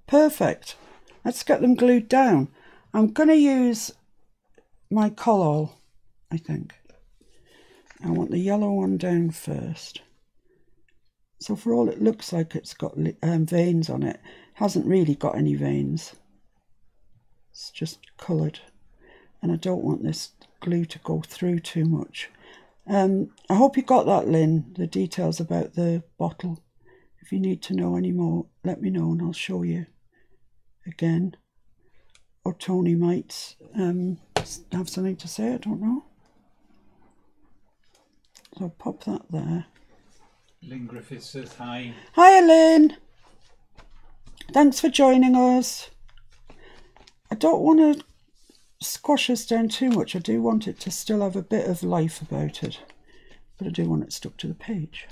Perfect. Let's get them glued down. I'm going to use my collall, I think. I want the yellow one down first. So for all it looks like it's got um, veins on it, hasn't really got any veins. It's just coloured. And I don't want this glue to go through too much. Um, I hope you got that, Lynn, the details about the bottle. If you need to know any more, let me know and I'll show you again. Or Tony might um, have something to say, I don't know. So I'll pop that there. Lynn Griffith says hi. Hi, Lynn. Thanks for joining us. I don't want to squash this down too much. I do want it to still have a bit of life about it, but I do want it stuck to the page.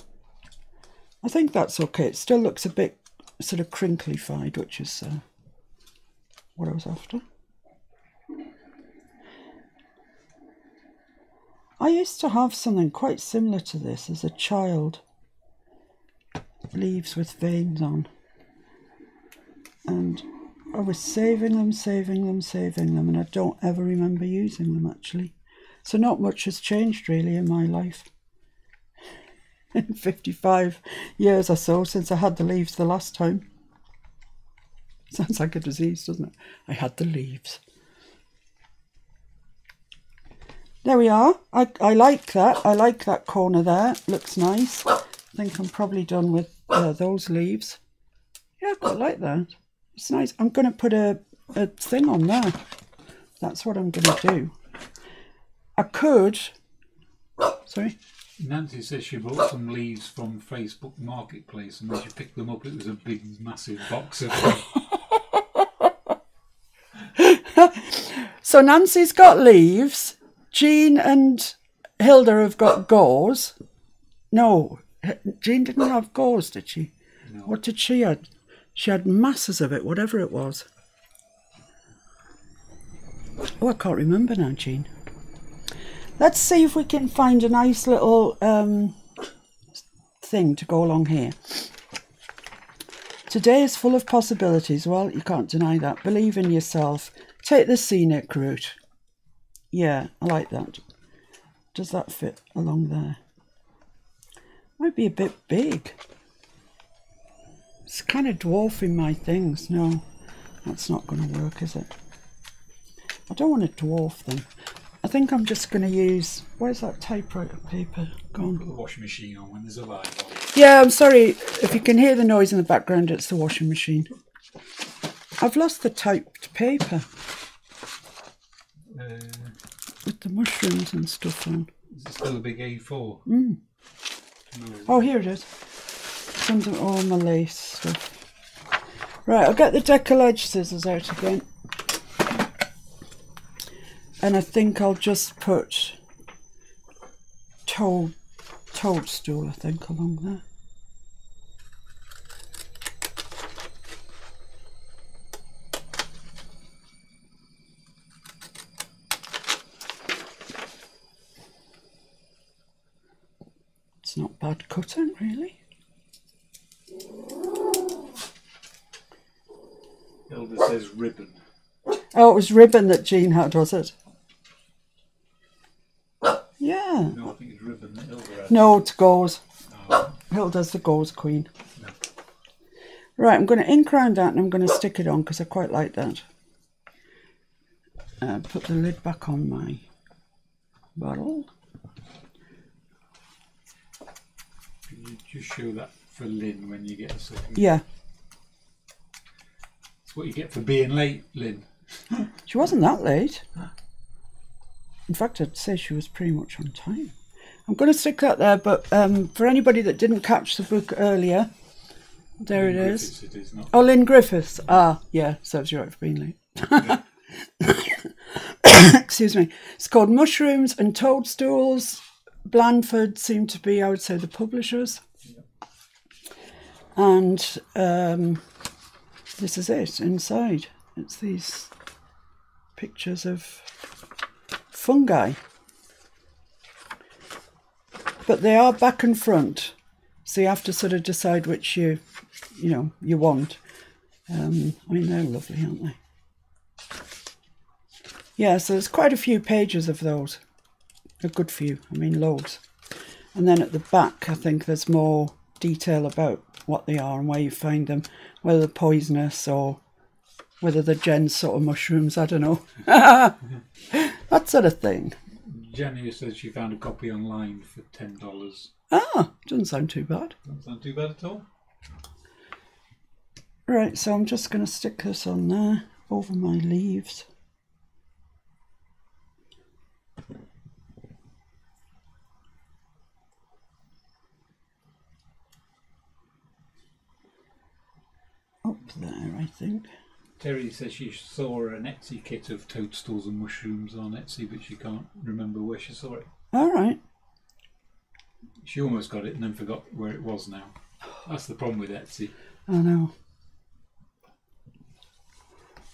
I think that's okay. It still looks a bit sort of crinkly-fied, which is uh, what I was after. I used to have something quite similar to this as a child. Leaves with veins on. And I was saving them, saving them, saving them, and I don't ever remember using them actually. So not much has changed really in my life. In 55 years or so since I had the leaves the last time. Sounds like a disease, doesn't it? I had the leaves. There we are. I, I like that. I like that corner there. Looks nice. I think I'm probably done with uh, those leaves. Yeah, I quite like that. It's nice. I'm going to put a, a thing on there. That's what I'm going to do. I could... Sorry? Nancy says she bought some leaves from Facebook Marketplace and when she picked them up it was a big massive box of them. so Nancy's got leaves Jean and Hilda have got gauze. No, Jean didn't have gauze, did she? No. What did she have? She had masses of it, whatever it was. Oh, I can't remember now, Jean. Let's see if we can find a nice little um, thing to go along here. Today is full of possibilities. Well, you can't deny that. Believe in yourself. Take the scenic route. Yeah, I like that. Does that fit along there? Might be a bit big. It's kind of dwarfing my things. No, that's not going to work, is it? I don't want to dwarf them. I think I'm just going to use. Where's that typewriter paper gone? Put the washing machine on when there's a live on. Yeah, I'm sorry if you can hear the noise in the background. It's the washing machine. I've lost the typed paper Uh, the mushrooms and stuff on. is it still a big A4? Mm. No, Oh, here it is. It's under all my lace stuff. Right, I'll get the decoupage scissors out again. And I think I'll just put toad, toadstool, I think, along there. It's cutting, really. Hilda says ribbon. Oh, it was ribbon that Jean had, was it? Yeah. No, I think it's ribbon that Hilda had. No, it's gauze. Oh, Hilda's the gauze queen. No. Right, I'm going to ink round that and I'm going to stick it on because I quite like that. Uh, put the lid back on my bottle. Can you just show that for Lynn when you get a second? Yeah, It's what you get for being late, Lynn. she wasn't that late. In fact, I'd say she was pretty much on time. I'm going to stick that there, but um, for anybody that didn't catch the book earlier, there it Lynn is. It is. Oh, Lynn Griffiths. Ah, yeah, serves you right for being late. Excuse me. It's called Mushrooms and Toadstools. Blandford seem to be, I would say, the publishers. And um, this is it inside. It's these pictures of fungi. But they are back and front. So you have to sort of decide which you, you know, you want. Um, I mean, they're lovely, aren't they? Yeah, so there's quite a few pages of those. A good few, I mean, loads. And then at the back, I think there's more detail about what they are and where you find them, whether they're poisonous or whether they're Jen's sort of mushrooms, I don't know. that sort of thing. Jenny says she found a copy online for ten dollars. Ah, doesn't sound too bad. Doesn't sound too bad at all. Right, so I'm just going to stick this on there over my leaves. Up there, I think. Terry says she saw an Etsy kit of toadstools and mushrooms on Etsy, but she can't remember where she saw it. All right. She almost got it and then forgot where it was now. That's the problem with Etsy. I know.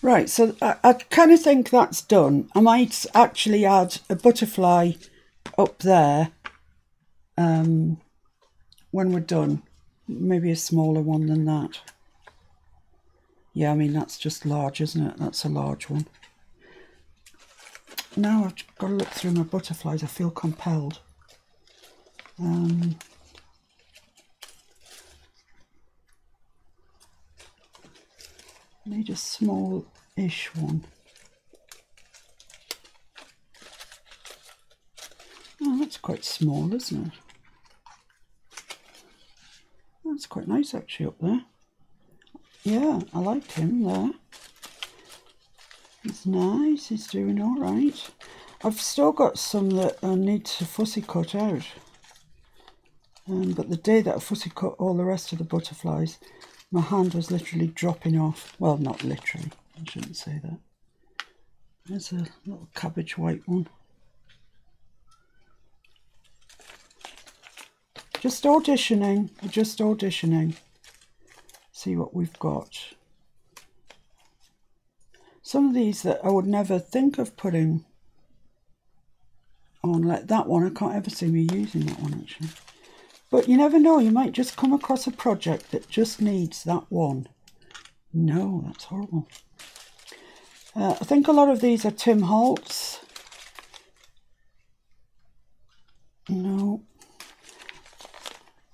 Right, so I, I kind of think that's done. I might actually add a butterfly up there um, when we're done. Maybe a smaller one than that. Yeah, I mean, that's just large, isn't it? That's a large one. Now I've got to look through my butterflies. I feel compelled. Um, need a small-ish one. Oh, that's quite small, isn't it? That's quite nice actually up there. Yeah, I like him there. He's nice, he's doing all right. I've still got some that I need to fussy cut out. Um, but the day that I fussy cut all the rest of the butterflies, my hand was literally dropping off. Well, not literally, I shouldn't say that. There's a little cabbage white one. Just auditioning, just auditioning. See what we've got. Some of these that I would never think of putting on, like that one, I can't ever see me using that one actually. But you never know, you might just come across a project that just needs that one. No, that's horrible. Uh, I think a lot of these are Tim Holtz. No.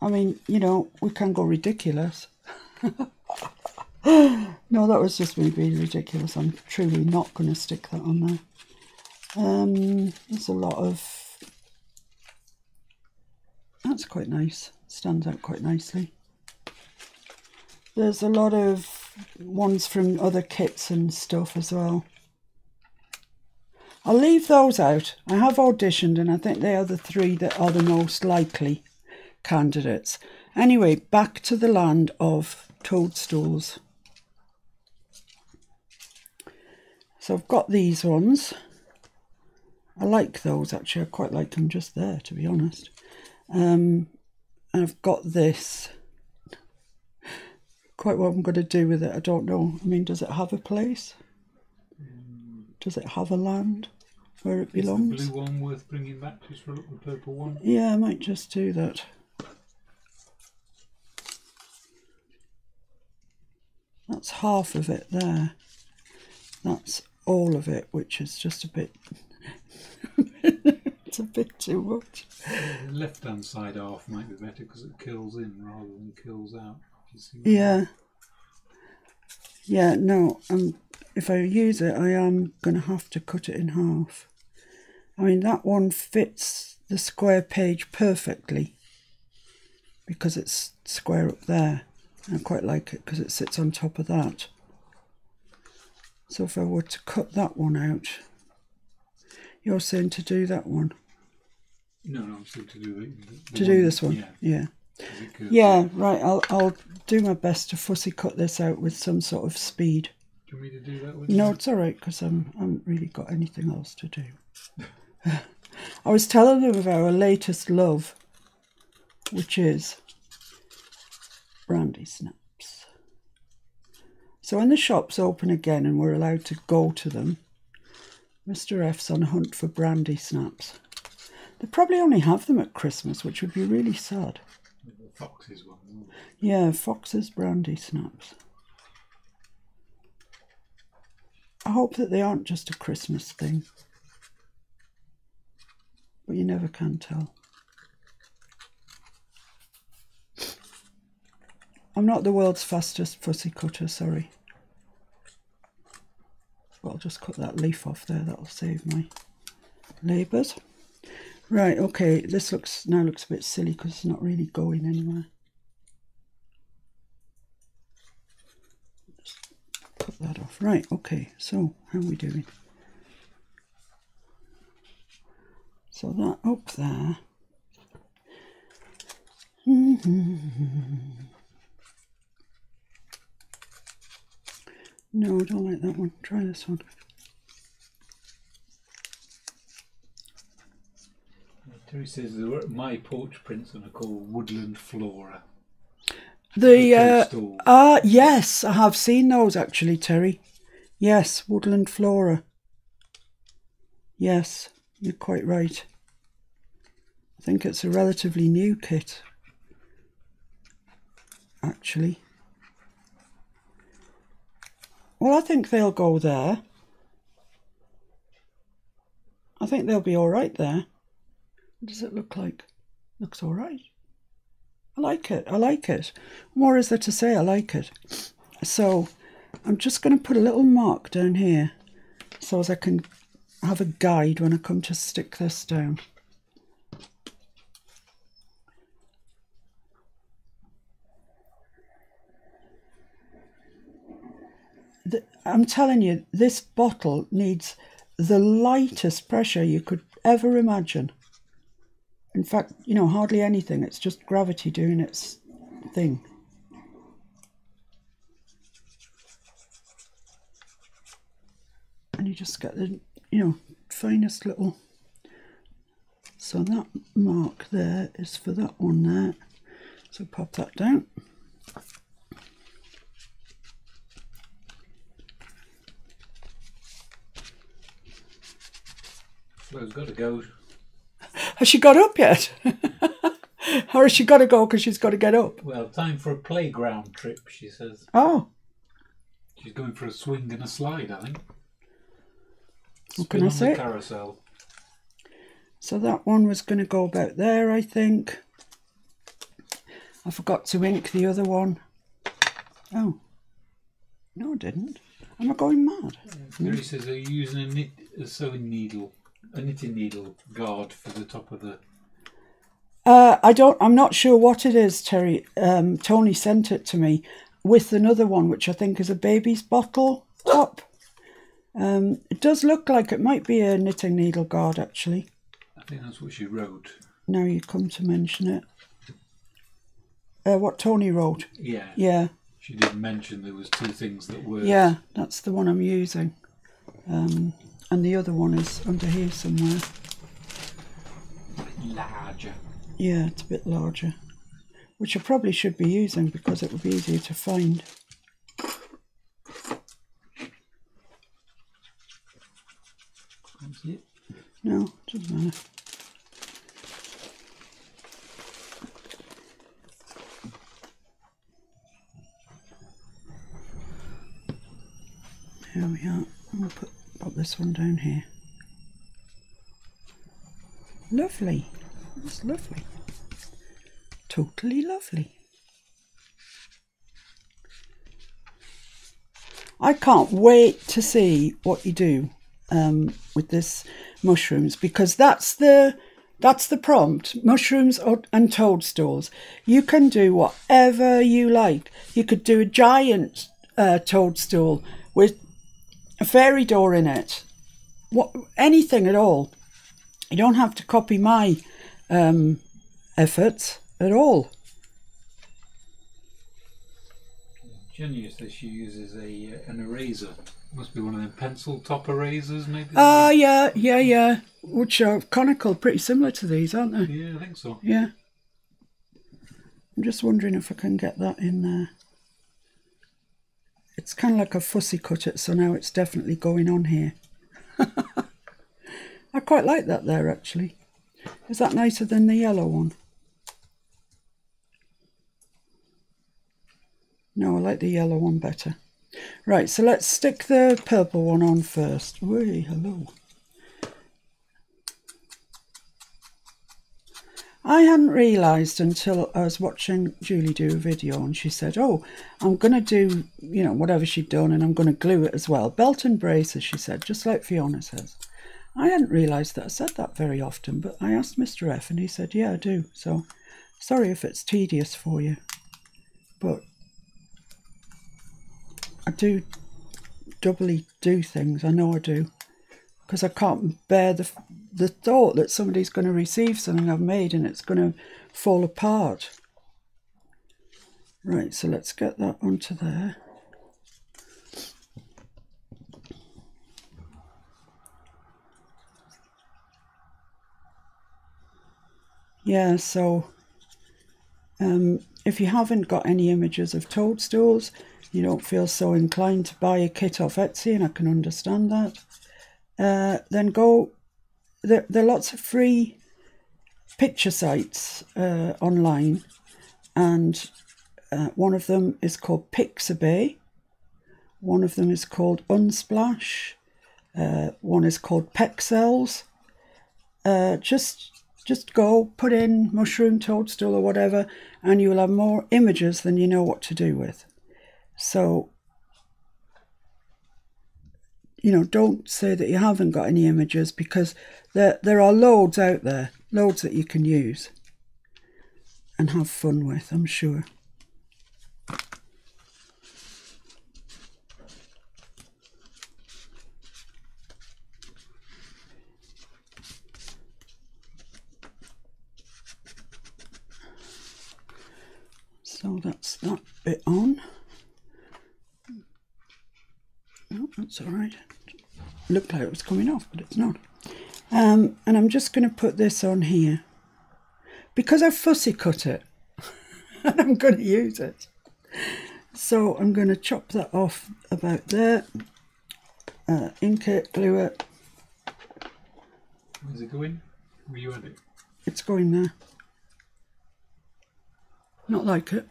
I mean, you know, we can go ridiculous. No, that was just me being ridiculous. I'm truly not going to stick that on there. Um, there's a lot of. That's quite nice. Stands out quite nicely. There's a lot of ones from other kits and stuff as well. I'll leave those out. I have auditioned and I think they are the three that are the most likely candidates. Anyway, back to the land of toadstools. So I've got these ones. I like those actually. I quite like them just there, to be honest. Um, and I've got this. Quite what I'm going to do with it, I don't know. I mean, does it have a place? Does it have a land where it Is the belongs? blue one worth bringing back just for a purple one? Yeah, I might just do that. That's half of it there. That's all of it, which is just a bit. it's a bit too much. The left hand side half might be better because it kills in rather than kills out. Yeah. Yeah, no, um, if I use it, I am going to have to cut it in half. I mean, that one fits the square page perfectly because it's square up there. I quite like it because it sits on top of that. So if I were to cut that one out, you're saying to do that one, No, no, I'm still to do the, the to do this one, Yeah. yeah. 'cause it curves Yeah, right. I'll I'll do my best to fussy cut this out with some sort of speed. Do you want me to do that with No, it's all right because I'm I haven't really got anything else to do. I was telling them of our latest love, which is brandy snaps. So when the shops open again and we're allowed to go to them, Mr. F's on a hunt for brandy snaps. They probably only have them at Christmas, which would be really sad. Fox's one. Yeah, Fox's brandy snaps. I hope that they aren't just a Christmas thing. But you never can tell. I'm not the world's fastest fussy cutter, sorry. But I'll just cut that leaf off there, that'll save my labours. Right, okay, this looks now looks a bit silly because it's not really going anywhere. Just cut that off. Right, okay, so how are we doing? So that up there. No, I don't like that one. Try this one. Terry says there were my porch prints and are called Woodland Flora. The uh, ah yes, I have seen those actually, Terry. Yes, woodland flora. Yes, you're quite right. I think it's a relatively new kit. Actually. Well, I think they'll go there. I think they'll be all right there. What does it look like? Looks all right. I like it. I like it. More is there to say? I like it. So I'm just going to put a little mark down here so as I can have a guide when I come to stick this down. The- I'm telling you, this bottle needs the lightest pressure you could ever imagine. In fact, you know, hardly anything. It's just gravity doing its thing. And you just get the, you know, finest little. So that mark there is for that one there. So pop that down. Flo's got to go. Has she got up yet? or has she got to go because she's got to get up? Well, time for a playground trip, she says. Oh, She's going for a swing and a slide, I think. What Spin can I on say? The carousel. So that one was going to go about there, I think. I forgot to ink the other one. Oh. No, I didn't. Am I going mad? Mary says, are you using a, knit, a sewing needle, a knitting needle guard for the top of the... Uh, I don't. I'm not sure what it is, Terry. Um, Tony sent it to me with another one, which I think is a baby's bottle top. Um, it does look like it might be a knitting needle guard, actually. I think that's what she wrote. Now you come to mention it. Uh, what Tony wrote. Yeah. Yeah, She did mention there was two things that were... yeah, that's the one I'm using. Um, and the other one is under here somewhere. Larger. Yeah, it's a bit larger, which I probably should be using because it would be easier to find. It. No, doesn't matter. Here we are. I'm going to put, put this one down here. Lovely. That's lovely. Totally lovely. I can't wait to see what you do um, with this mushrooms because that's the that's the prompt mushrooms and toadstools you can do whatever you like you could do a giant uh, toadstool with a fairy door in it what anything at all you don't have to copy my um, efforts at all Jenny says she uses a uh, an eraser. Must be one of them pencil top erasers, maybe. ah yeah yeah yeah which are conical pretty similar to these aren't they yeah, I think so. Yeah. I'm just wondering if I can get that in there. It's kind of like a fussy cut it, so now it's definitely going on here. I quite like that there actually. Is that nicer than the yellow one? No, I like the yellow one better. Right, so let's stick the purple one on first. Whee, hello. I hadn't realised until I was watching Julie do a video and she said, Oh, I'm going to do, you know, whatever she'd done and I'm going to glue it as well. Belt and braces, she said, just like Fiona says. I hadn't realised that I said that very often, but I asked Mr. F and he said, Yeah, I do. So sorry if it's tedious for you, but I do doubly do things. I know I do because I can't bear the the thought that somebody's going to receive something I've made and it's going to fall apart. Right, so let's get that onto there. Yeah, so um, if you haven't got any images of toadstools, you don't feel so inclined to buy a kit off Etsy, and I can understand that. Uh, then go. There, there are lots of free picture sites uh, online, and uh, one of them is called Pixabay. One of them is called Unsplash. Uh, one is called Pexels. Uh, just just go put in mushroom toadstool or whatever, and you will have more images than you know what to do with. So you know, don't say that you haven't got any images because there there are loads out there, loads that you can use and have fun with, I'm sure. So that's that bit on. That's all right. Looked like it was coming off, but it's not. Um, and I'm just going to put this on here because I fussy cut it and I'm going to use it. So I'm going to chop that off about there, uh, ink it, glue it. Where's it going? Were you at it? It's going there. Not like it.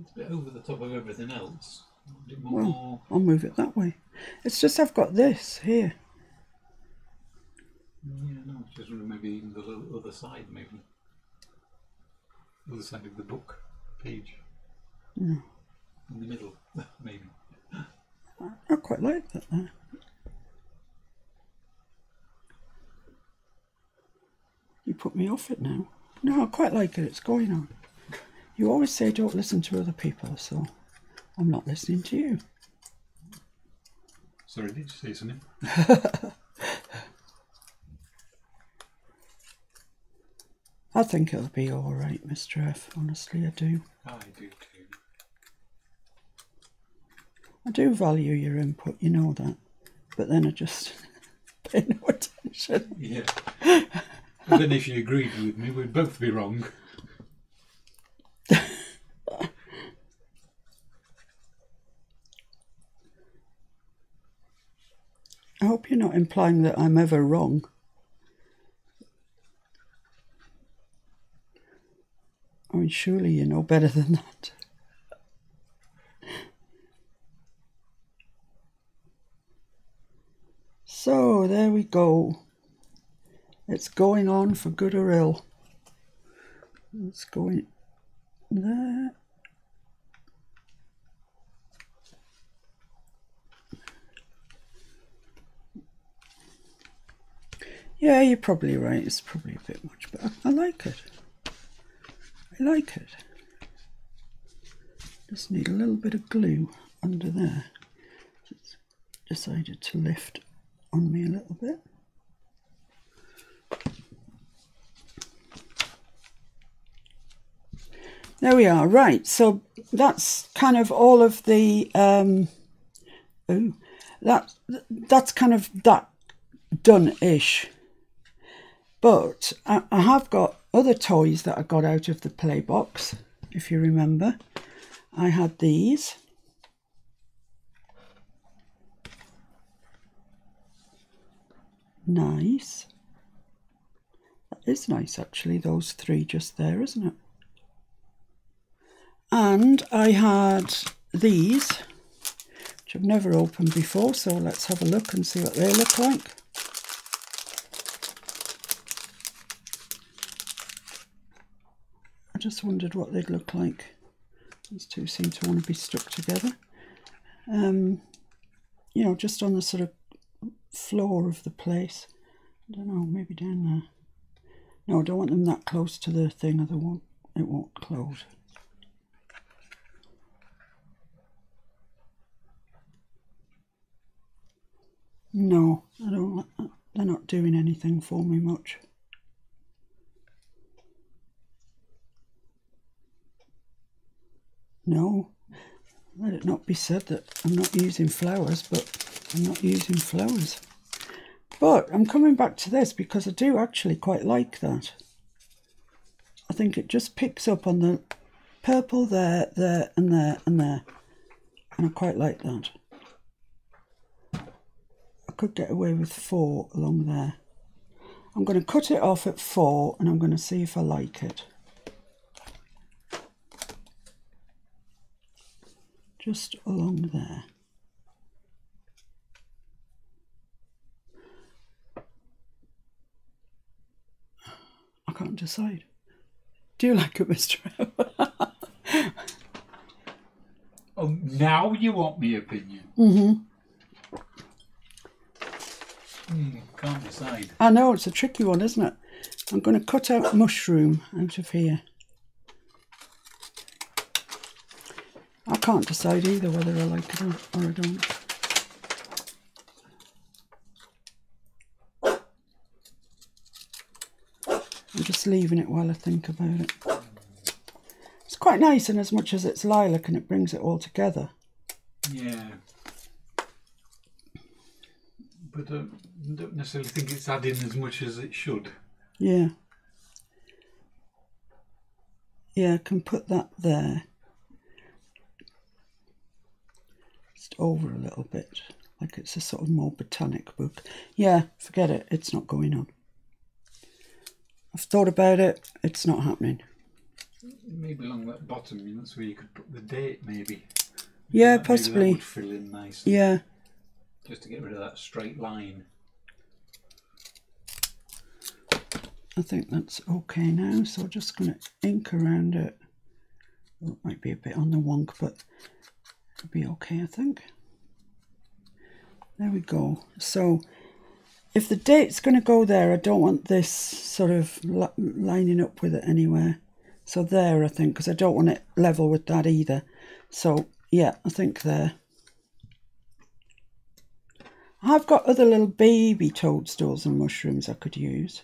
It's a bit over the top of everything else. A bit more. Well, I'll move it that way. It's just I've got this here. yeah, no, just maybe even the little other side, maybe. The other side of the book page. No. In the middle, maybe. I quite like that there. You put me off it now. No, I quite like it. It's going on. You always say don't listen to other people, so I'm not listening to you. Sorry, did you say something? I think it'll be all right, Mr. F. Honestly, I do. I do too. I do value your input, you know that. But then I just pay no attention. Yeah. but then if you agreed with me, we'd both be wrong. I hope you're not implying that I'm ever wrong. I mean, surely you know better than that. So there we go. It's going on for good or ill. It's going there. Yeah, you're probably right. It's probably a bit much, but I, I like it. I like it. Just need a little bit of glue under there. It's decided to lift on me a little bit. There we are. Right. So that's kind of all of the. Um, ooh, that that's kind of that done-ish. But I, I have got other toys that I got out of the play box. If you remember, I had these. Nice. That is nice, actually, those three just there, isn't it? And I had these, which I've never opened before, so let's have a look and see what they look like. Just wondered what they'd look like. These two seem to want to be stuck together. Um, you know, just on the sort of floor of the place. I don't know, maybe down there. No, I don't want them that close to the thing or they won't, it won't close. No, I don't. They're not doing anything for me much. No, let it not be said that I'm not using flowers, but I'm not using flowers. But I'm coming back to this because I do actually quite like that. I think it just picks up on the purple there, there, and there, and there. And I quite like that. I could get away with four along there. I'm going to cut it off at four and I'm going to see if I like it. Just along there. I can't decide. Do you like it, Mr. Oh, now you want my opinion? mm-hmm. Hmm, can't decide. I know it's a tricky one, isn't it? I'm going to cut out mushroom out of here. Can't decide either whether I like it or, or I don't. I'm just leaving it while I think about it. It's quite nice in as much as it's lilac and it brings it all together. Yeah. But I don't necessarily think it's adding as much as it should. Yeah. Yeah, I can put that there. Just over a little bit, like it's a sort of more botanic book. Yeah, forget it, it's not going on. I've thought about it, it's not happening. Maybe along that bottom, that's where you could put the date, maybe. Yeah, That- maybe possibly. Would fill in nicely, Yeah, just to get rid of that straight line. I think that's okay now. So I'm just going to ink around it. It might be a bit on the wonk, but be okay, I think. There we go. So if the date's going to go there, I don't want this sort of lining up with it anywhere. So there, I think, because I don't want it level with that either. So yeah, I think there. I've got other little baby toadstools and mushrooms I could use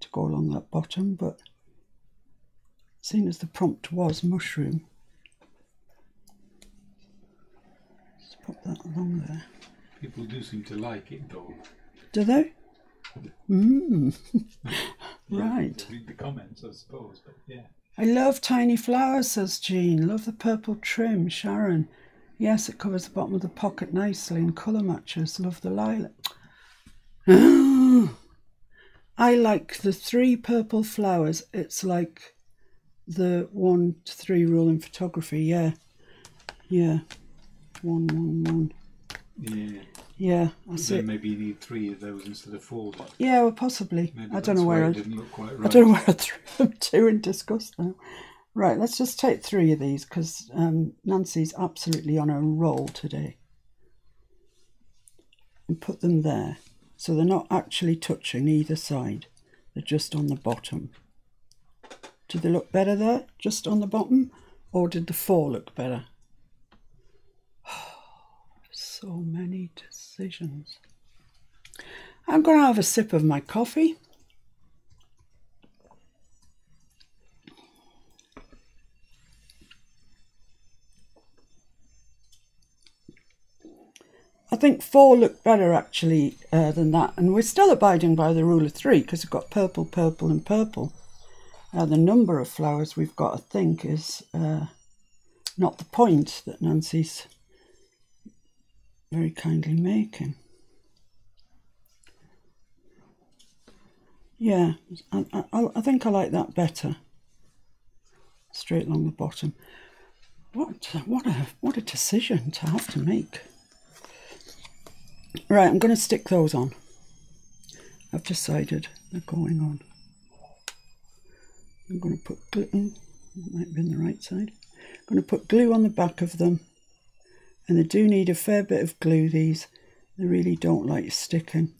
to go along that bottom, but seeing as the prompt was mushroom, put that along there. People do seem to like it though. Do they? Mmm. Right. Read the comments, I suppose, but yeah. I love tiny flowers, says Jean. Love the purple trim, Sharon. Yes, it covers the bottom of the pocket nicely and colour matches. Love the lilac. I like the three purple flowers. It's like the one to three rule in photography. Yeah. Yeah. One, one, one. Yeah. Yeah, that's then it. maybe you need three of those instead of four. Then. Yeah, well, possibly. Maybe I don't know where I, didn't look quite I right. don't know where I threw them to in disgust now. Right, let's just take three of these because um, Nancy's absolutely on a roll today. And put them there. So they're not actually touching either side. They're just on the bottom. Do they look better there, just on the bottom? Or did the four look better? So many decisions. I'm going to have a sip of my coffee. I think four look better actually uh, than that, and we're still abiding by the rule of three because we've got purple, purple, and purple. Uh, the number of flowers we've got, I think, is uh, not the point that Nancy's very kindly making. Yeah, I, I, I think I like that better. Straight along the bottom. What what a what a decision to have to make. Right, I'm going to stick those on. I've decided they're going on. I'm going to put glue. oh, might be on the right side. I'm going to put glue on the back of them, and they do need a fair bit of glue. These they really don't like sticking.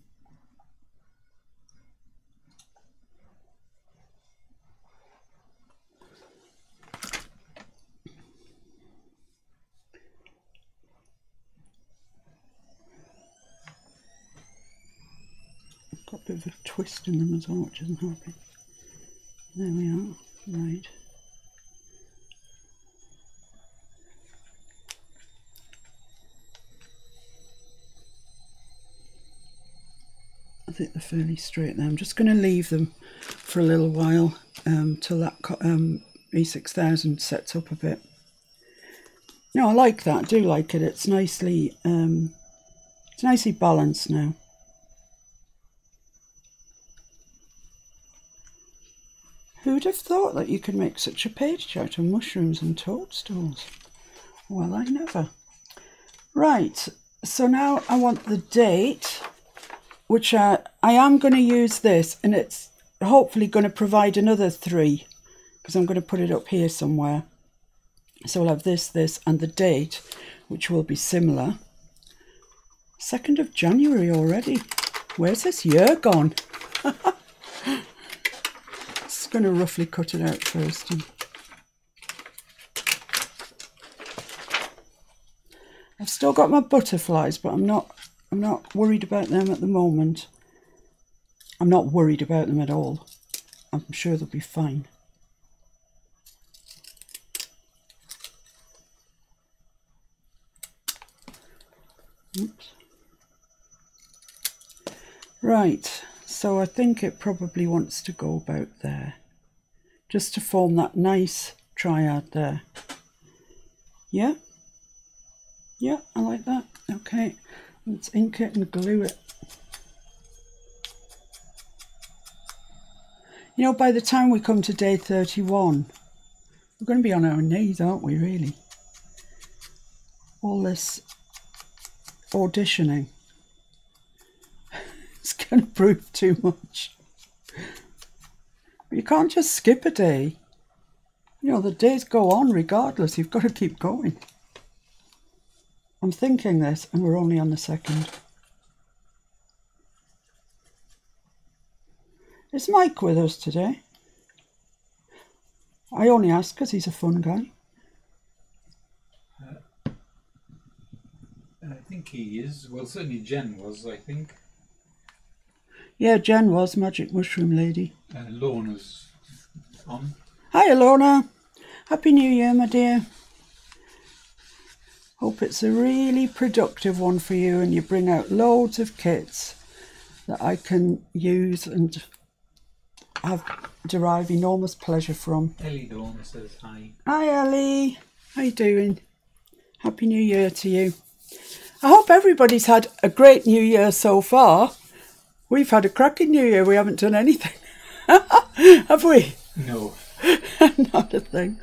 got a bit of a twist in them as well, which isn't helping. There we are, right. Think they're fairly straight there. I'm just going to leave them for a little while um, till that um, E6000 sets up a bit. No, I like that. I do like it. It's nicely, um, it's nicely balanced now. Who'd have thought that you could make such a page out of mushrooms and toadstools? Well, I never. Right, so now I want the date, which I, I am going to use this, and it's hopefully going to provide another three, because I'm going to put it up here somewhere. So we'll have this, this, and the date, which will be similar. 2nd of January already. Where's this year gone? Just going to roughly cut it out first. And I've still got my butterflies, but I'm not I'm not worried about them at the moment. I'm not worried about them at all. I'm sure they'll be fine. Oops. Right, so I think it probably wants to go about there. Just to form that nice triad there. Yeah? Yeah, I like that. Okay, let's ink it and glue it. You know, by the time we come to day 31, we're going to be on our knees, aren't we, really? All this auditioning. it's going to prove too much. But you can't just skip a day. You know, the days go on regardless. You've got to keep going. I'm thinking this, and we're only on the second. Is Mike with us today? I only ask because he's a fun guy. I think he is. Well, certainly Jen was, I think. Yeah, Jen was Magic Mushroom Lady. Uh, Lorna's on. Hi, Lorna. Happy New Year, my dear. Hope it's a really productive one for you and you bring out loads of kits that I can use and have derive enormous pleasure from. Ellie Dawn says hi. Hi, Ellie. How you doing? Happy New Year to you. I hope everybody's had a great New Year so far. We've had a cracking New Year. We haven't done anything, have we? No. Not a thing.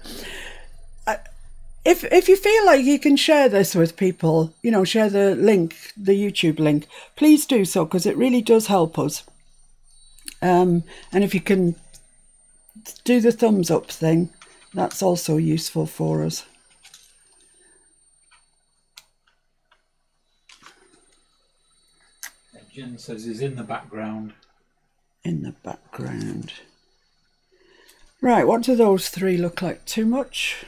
If if you feel like you can share this with people, you know, share the link, the YouTube link, please do so because it really does help us. Um, and if you can do the thumbs up thing, that's also useful for us. Jen says he's in the background. in the background. Right, what do those three look like? Too much?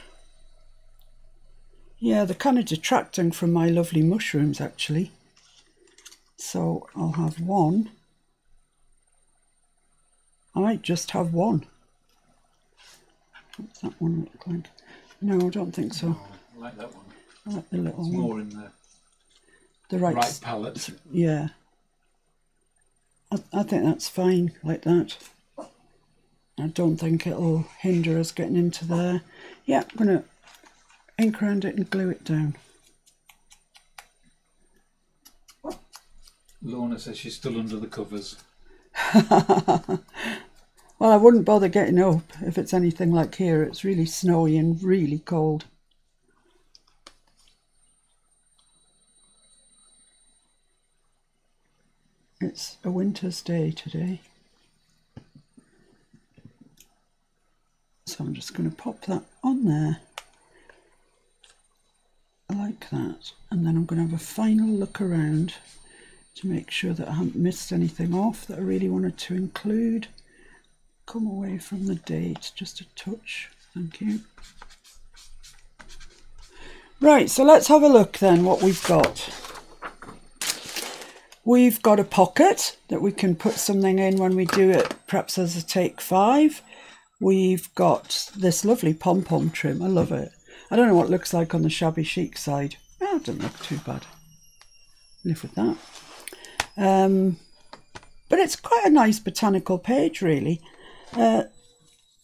Yeah, they're kind of detracting from my lovely mushrooms actually. So I'll have one. I might just have one. What's that one look like? No, I don't think so. Oh, I like that one. I like the little It's one. more in the The right, right palette. Yeah. I, I think that's fine like that. I don't think it'll hinder us getting into there. Yeah, I'm going to ink around it and glue it down. Lorna says she's still under the covers. Well, I wouldn't bother getting up if it's anything like here. It's really snowy and really cold. It's a winter's day today. So I'm just going to pop that on there like that. And then I'm going to have a final look around to make sure that I haven't missed anything off that I really wanted to include come away from the date just a touch. Thank you. Right, so let's have a look then what we've got. We've got a pocket that we can put something in when we do it, perhaps as a take five. We've got this lovely pom pom trim. I love it. I don't know what it looks like on the shabby chic side. Oh, it doesn't look too bad. Live with that. Um, but it's quite a nice botanical page, really. Uh,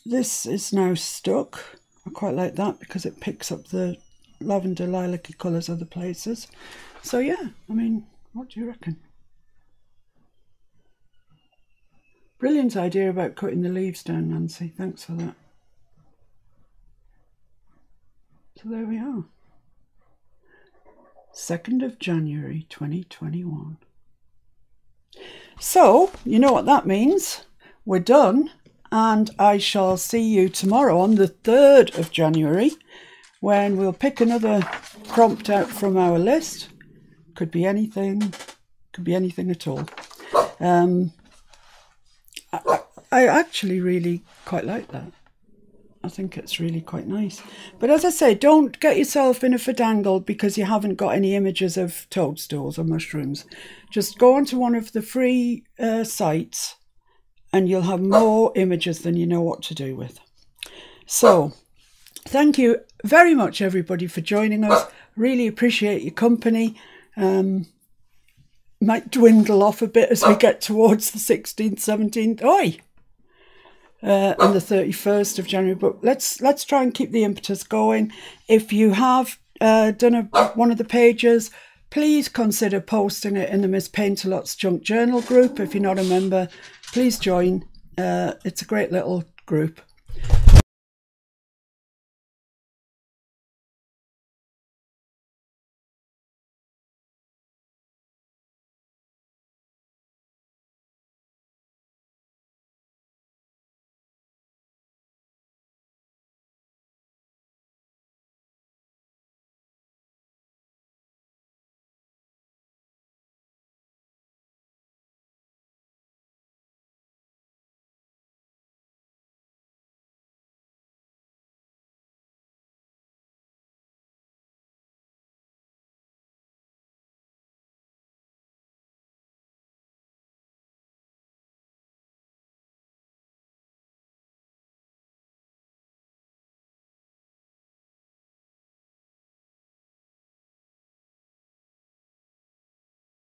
this is now stuck. I quite like that because it picks up the lavender lilac colours other places. So yeah, I mean, what do you reckon? Brilliant idea about cutting the leaves down, Nancy. Thanks for that. So there we are. 2nd of January 2021. So, you know what that means. We're done, and I shall see you tomorrow on the 3rd of January when we'll pick another prompt out from our list. Could be anything, could be anything at all. Um, I, I I actually really quite like that. I think it's really quite nice. But as I say, don't get yourself in a fadangle because you haven't got any images of toadstools or mushrooms. Just go onto one of the free uh, sites and you'll have more images than you know what to do with. So, thank you very much, everybody, for joining us. Really appreciate your company. Um, might dwindle off a bit as we get towards the 16th, 17th. Oi! Uh, and the 31st of January. But let's let's try and keep the impetus going. If you have uh, done a, one of the pages, please consider posting it in the Miss Paintalot's Junk Journal group. If you're not a member, please join. Uh, it's a great little group.